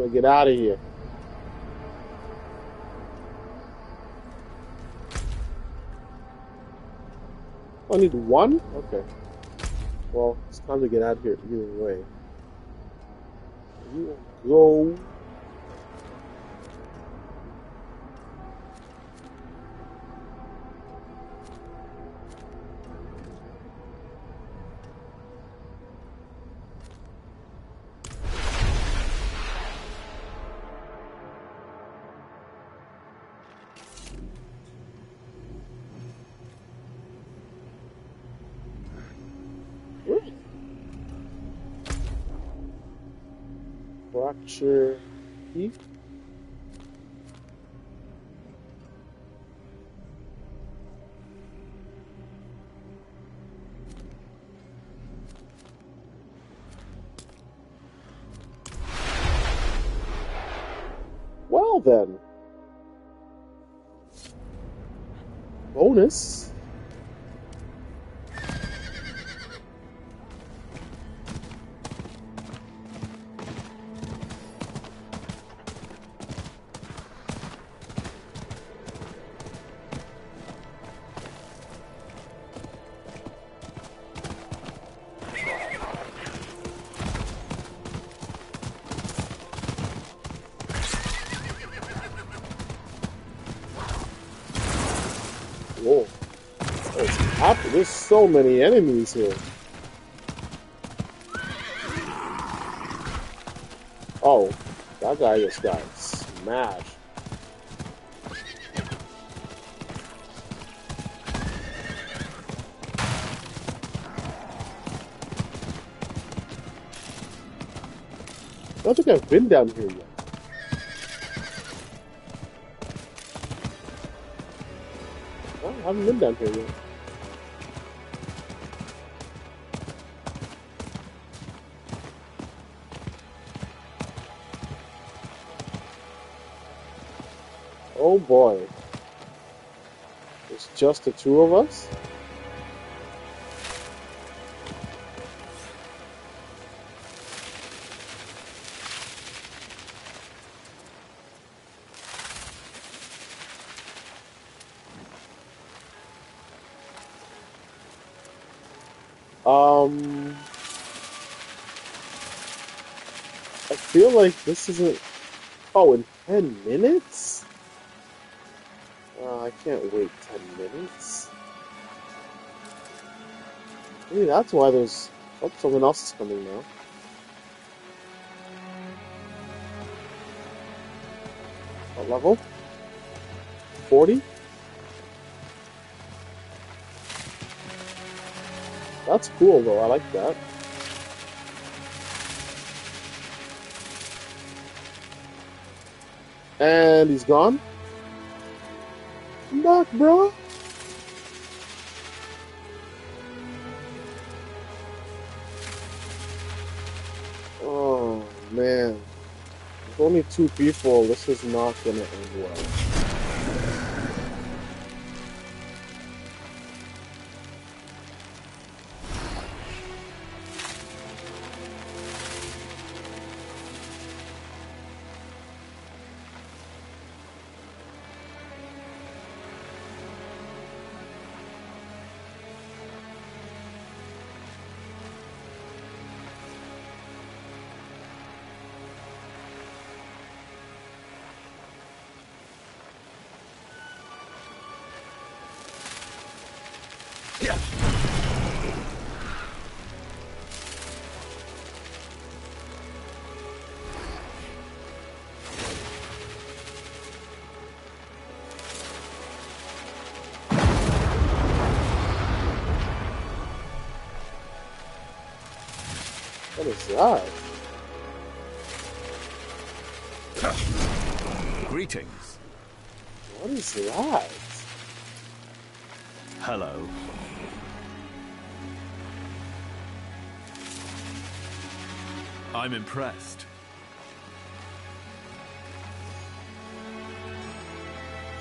A: To get out of here. Oh, I need one? Okay. Well, it's time to get out of here either way. You go. Bonus. So many enemies here. Oh, that guy just got smashed. I don't think I've been down here yet. I haven't been down here yet. Oh boy. It's just the two of us? Um, I feel like this isn't. Oh, in 10 minutes? I can't wait 10 minutes. Maybe that's why there's. Oh, someone else is coming now. What level? 40? That's cool though, I like that. And he's gone. Bro. Oh man. With only two people, this is not gonna end well.
B: Greetings.
A: What is that?
B: Hello. I'm impressed.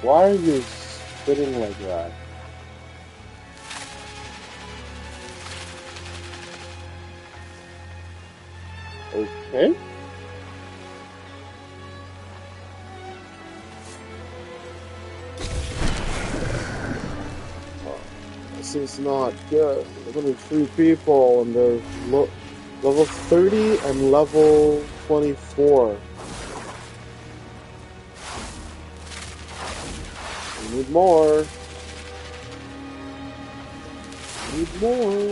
A: Why are you spitting like that? Okay. Oh, This is not good. There's only three people, and they're level 30 and level 24. We need more. We need more.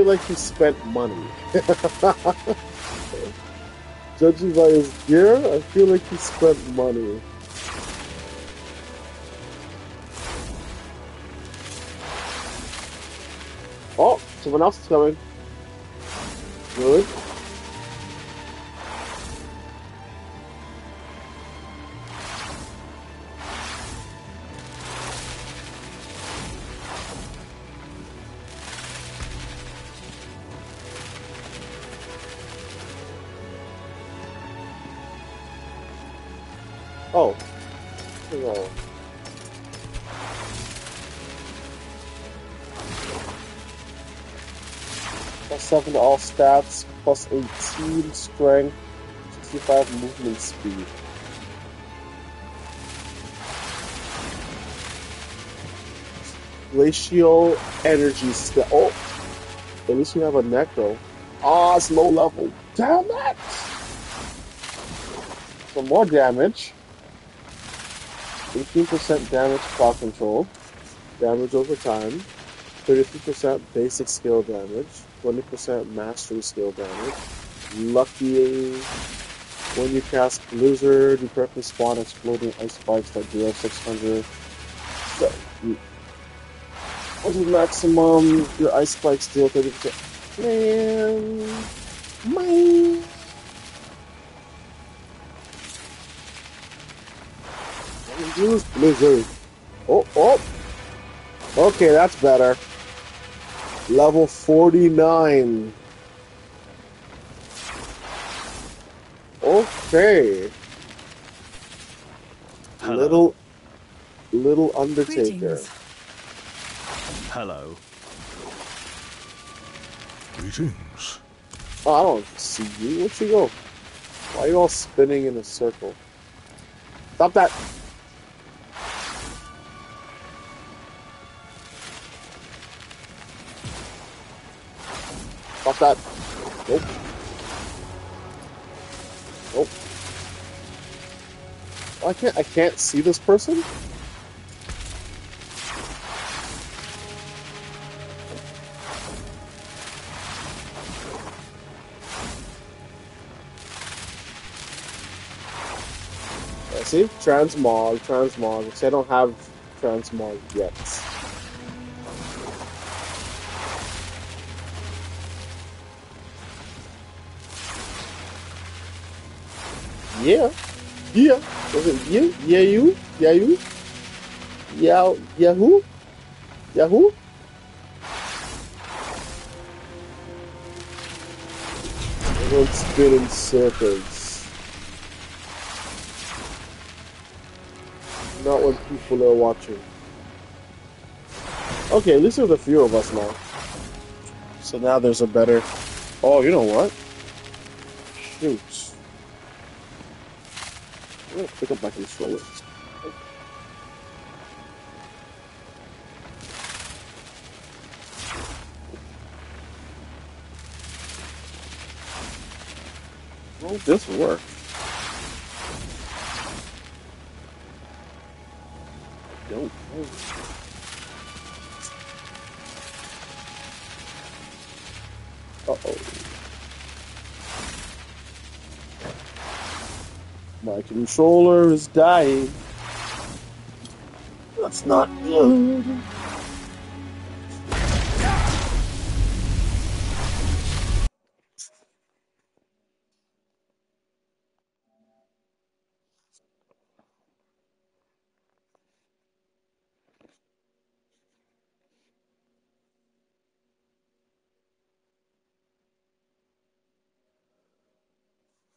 A: Feel like he spent money. Judging by his gear, I feel like he spent money. Oh, someone else is coming. Good. Plus 7 to all stats, plus 18 strength, 65 movement speed. Glacial energy st- Oh! At least we have a necro. Ah, it's low level. Damn it! Some more damage. 18% damage crowd control. Damage over time. 33% basic skill damage. 20% mastery skill damage. Lucky when you cast Blizzard, you correctly spawn exploding ice spikes that deal 600 So, what is maximum? Your ice spikes deal 30%. Man. Mine. Use blizzard. Oh, oh. Okay, that's better. Level 49. Okay.
B: Hello.
A: Little little undertaker.
E: Greetings.
B: Hello.
F: Greetings.
A: Oh, I don't see you. Where'd you go? Why are you all spinning in a circle? Stop that! That! Nope. Nope. Oh, I can't. I can't see this person. See? Transmog, transmog. See, I don't have transmog yet. Yeah. Yeah. Was it you? Yeah, you? Yeah, you? Yeah, Yahoo? Yahoo? Everyone's spinning circles. Not when people are watching. Okay, at least there's a few of us now. So now there's a better. Oh, you know what? Shoot. Gonna pick up my controller. Will this work? Don't know. Uh-oh. My controller is dying. That's not good.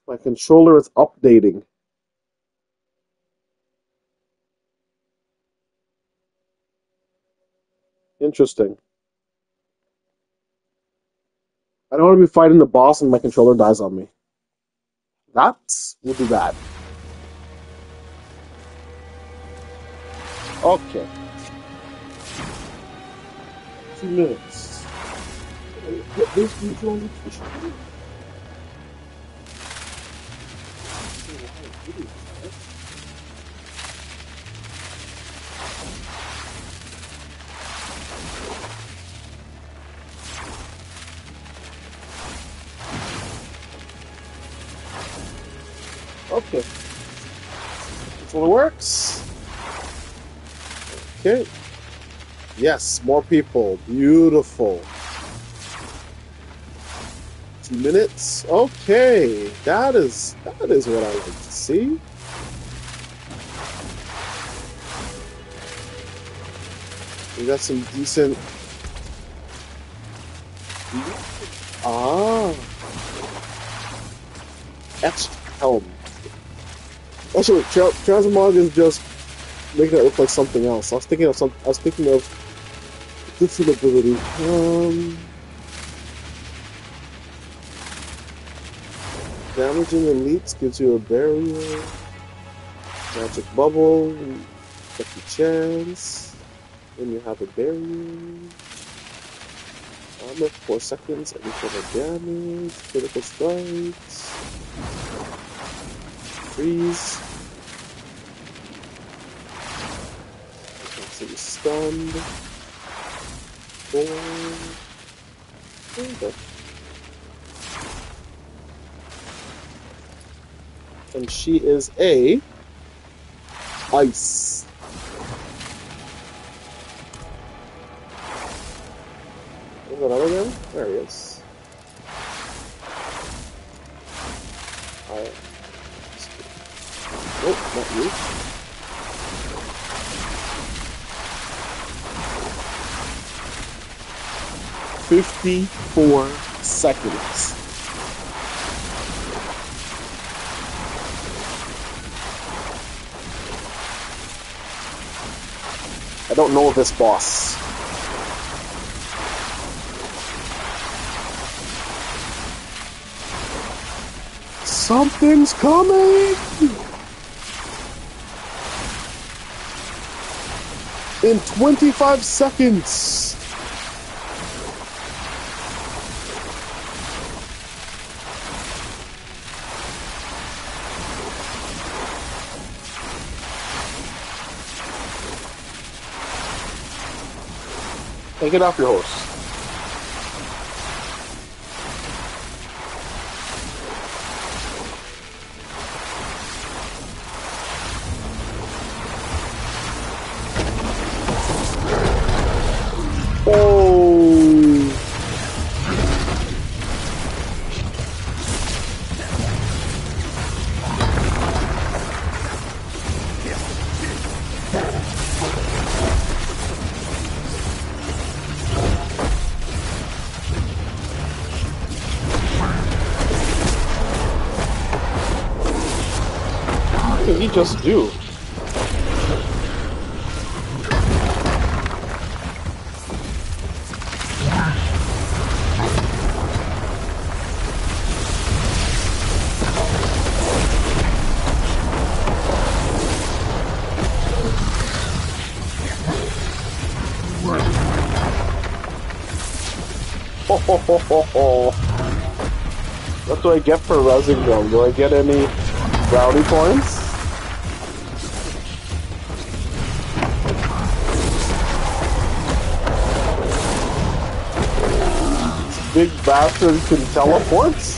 A: My controller is updating. Interesting. I don't want to be fighting the boss and my controller dies on me. That would be bad. Okay. Two minutes. Get this controller. Okay. Controller works. Okay. Yes, more people. Beautiful. Two minutes. Okay. That is that is what I like to see. We got some decent Ah etched helm. Also, Tra- Transmog is just making it look like something else. I was thinking of some. I was thinking of different ability. Um, damaging elites gives you a barrier. Magic bubble, lucky chance. When you have a barrier. Armor for seconds and recover damage. Critical strikes freeze. So City stunned. Four. There. And she is a ice. Where's that other guy? There he is. Alright. Nope, not you. Fifty-four seconds. I don't know this boss. Something's coming! In 25 seconds! Take it off your horse. He just do? Ho, ho, ho. What do I get for resing them? Do I get any brownie points? Big bastard can teleport?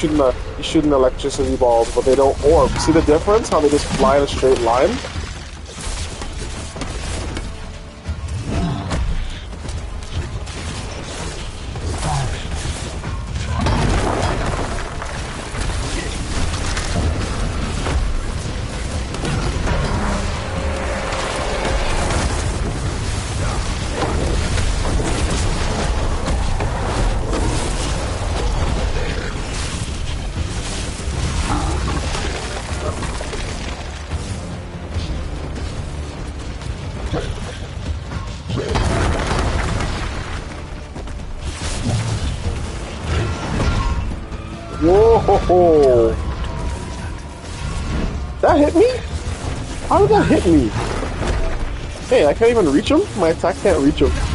A: Shooting a, shooting electricity balls, but they don't orb. See the difference? How they just fly in a straight line? I can't even reach him? My attack can't reach him.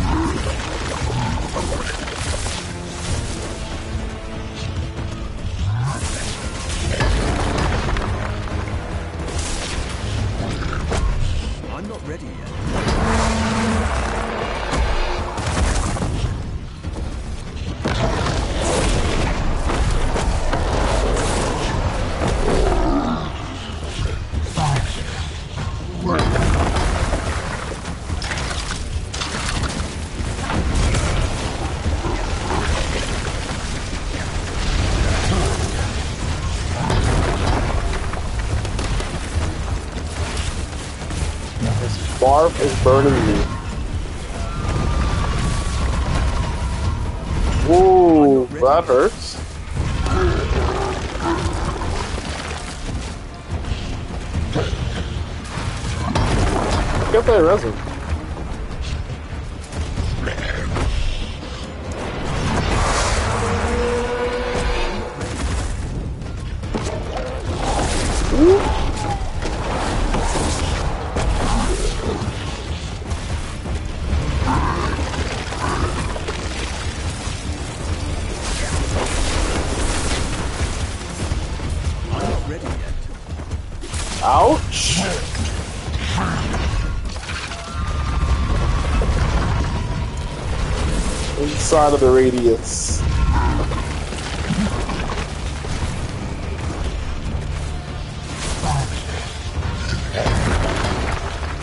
A: Inside of the radius.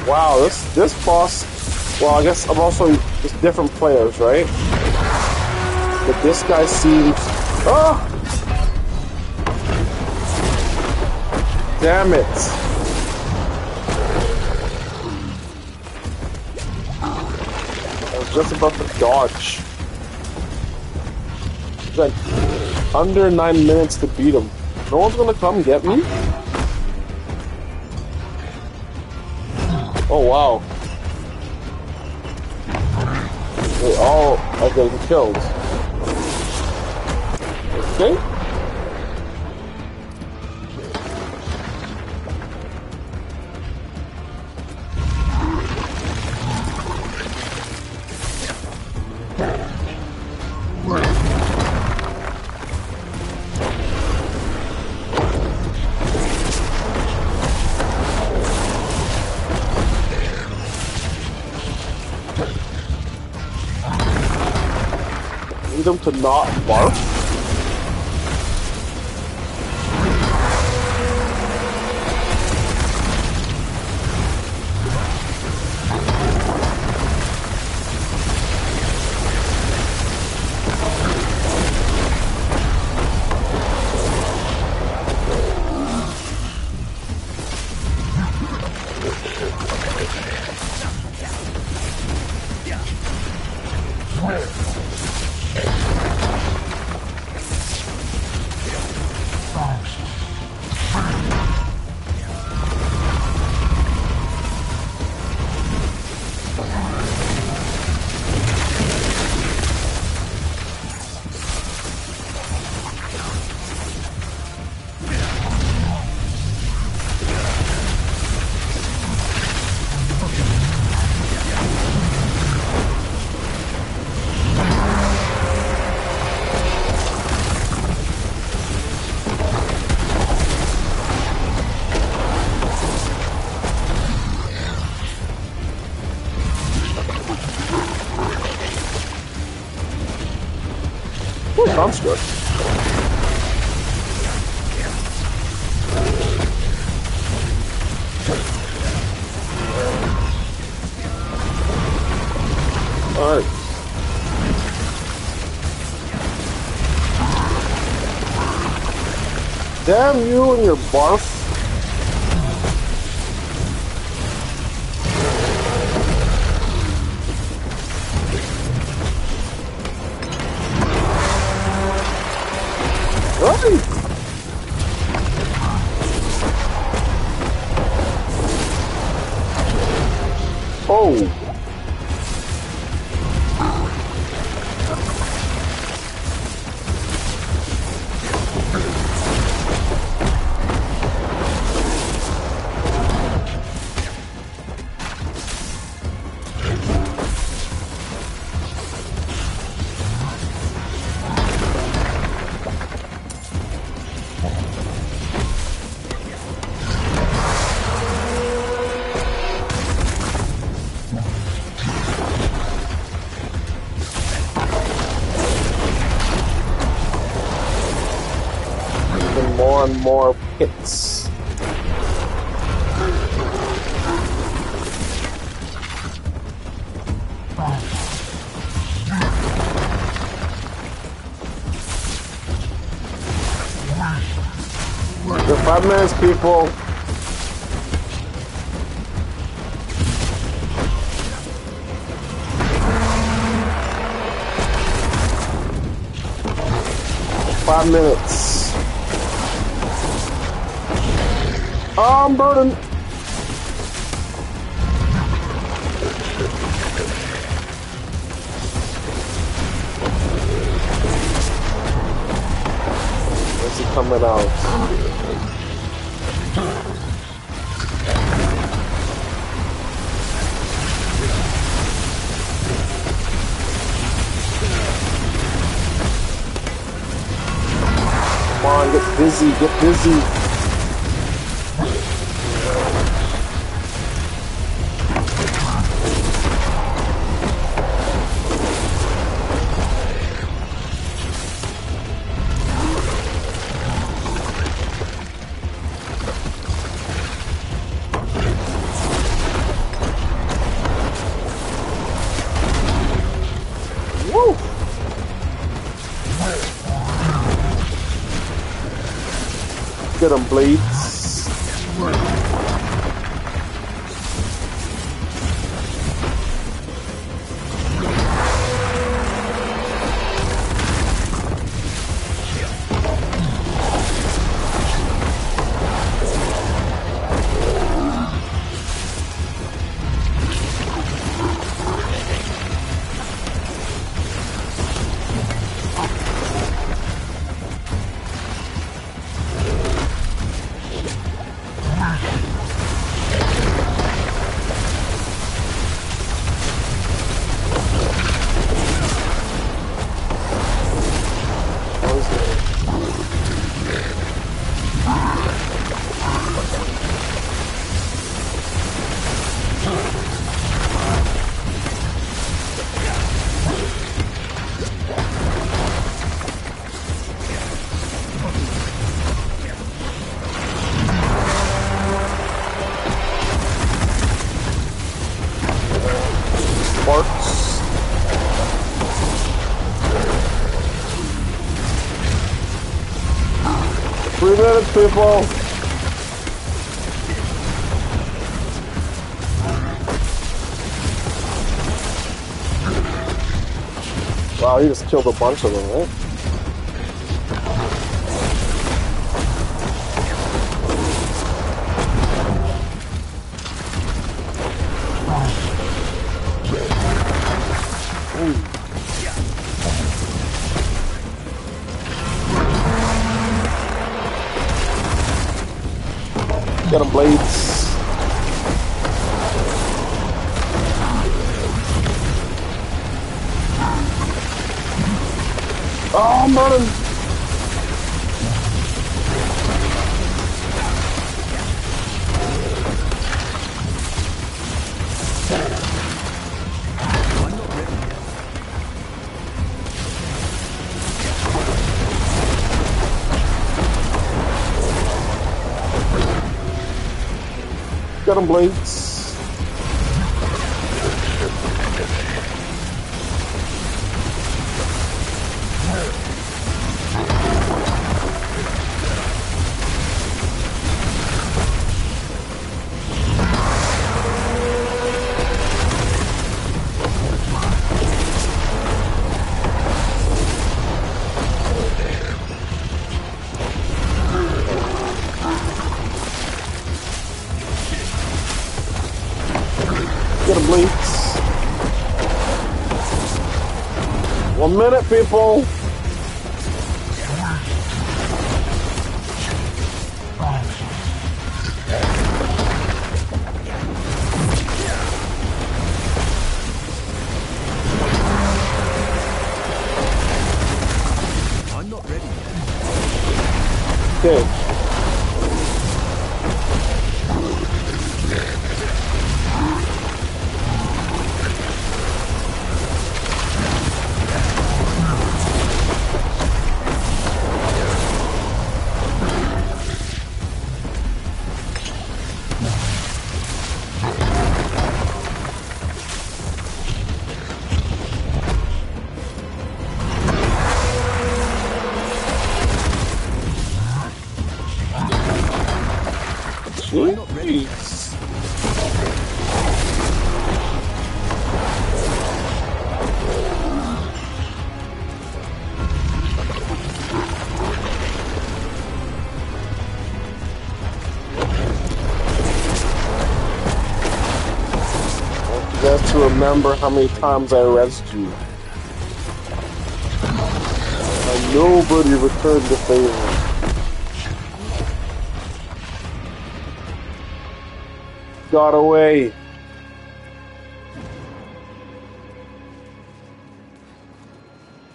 A: Wow, this this boss. Well, I guess I'm also just different players, right? But this guy seems. Oh! Damn it! I was just about to dodge. Under nine minutes to beat him. No one's gonna come get me? Oh wow. They all are getting killed. Okay. To not barf. Construct. Alright. Damn you and your barf. More Get minutes. Wow, you just killed a bunch of them, right? Get them, blades. Minute, people.
B: I'm not ready yet.
A: Okay. Remember how many times I arrested you. And nobody returned the favor. Got away.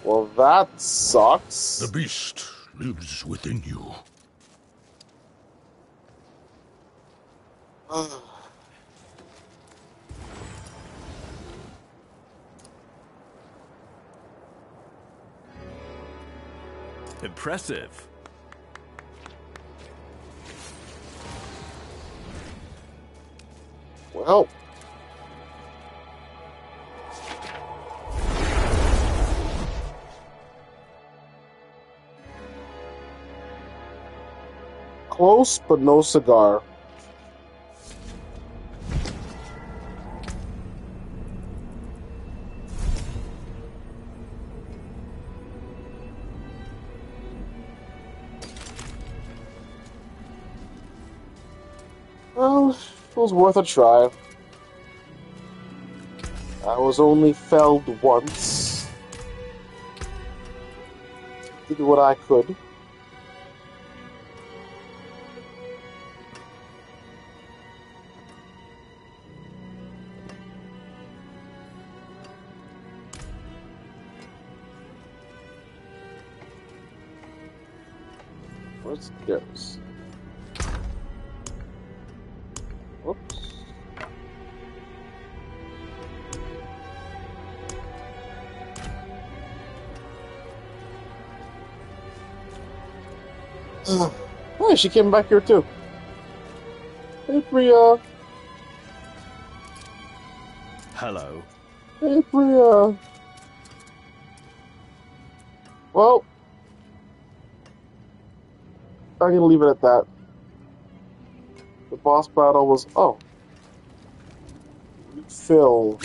A: Well, that sucks.
F: The beast lives within you. Ah.
G: Impressive.
A: Well. Close, but no cigar. Was worth a try. I was only felled once. Did what I could. Where's theirs? She came back here too. Hey, Bria.
G: Hello.
A: Hey, Bria. Well, I'm gonna leave it at that. The boss battle was oh, Phil.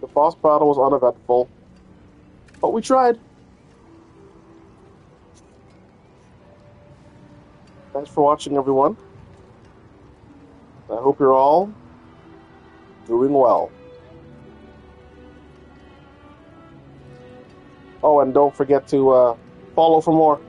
A: The boss battle was uneventful, but we tried. Thanks for watching, everyone. I hope you're all doing well. Oh, and don't forget to uh, follow for more.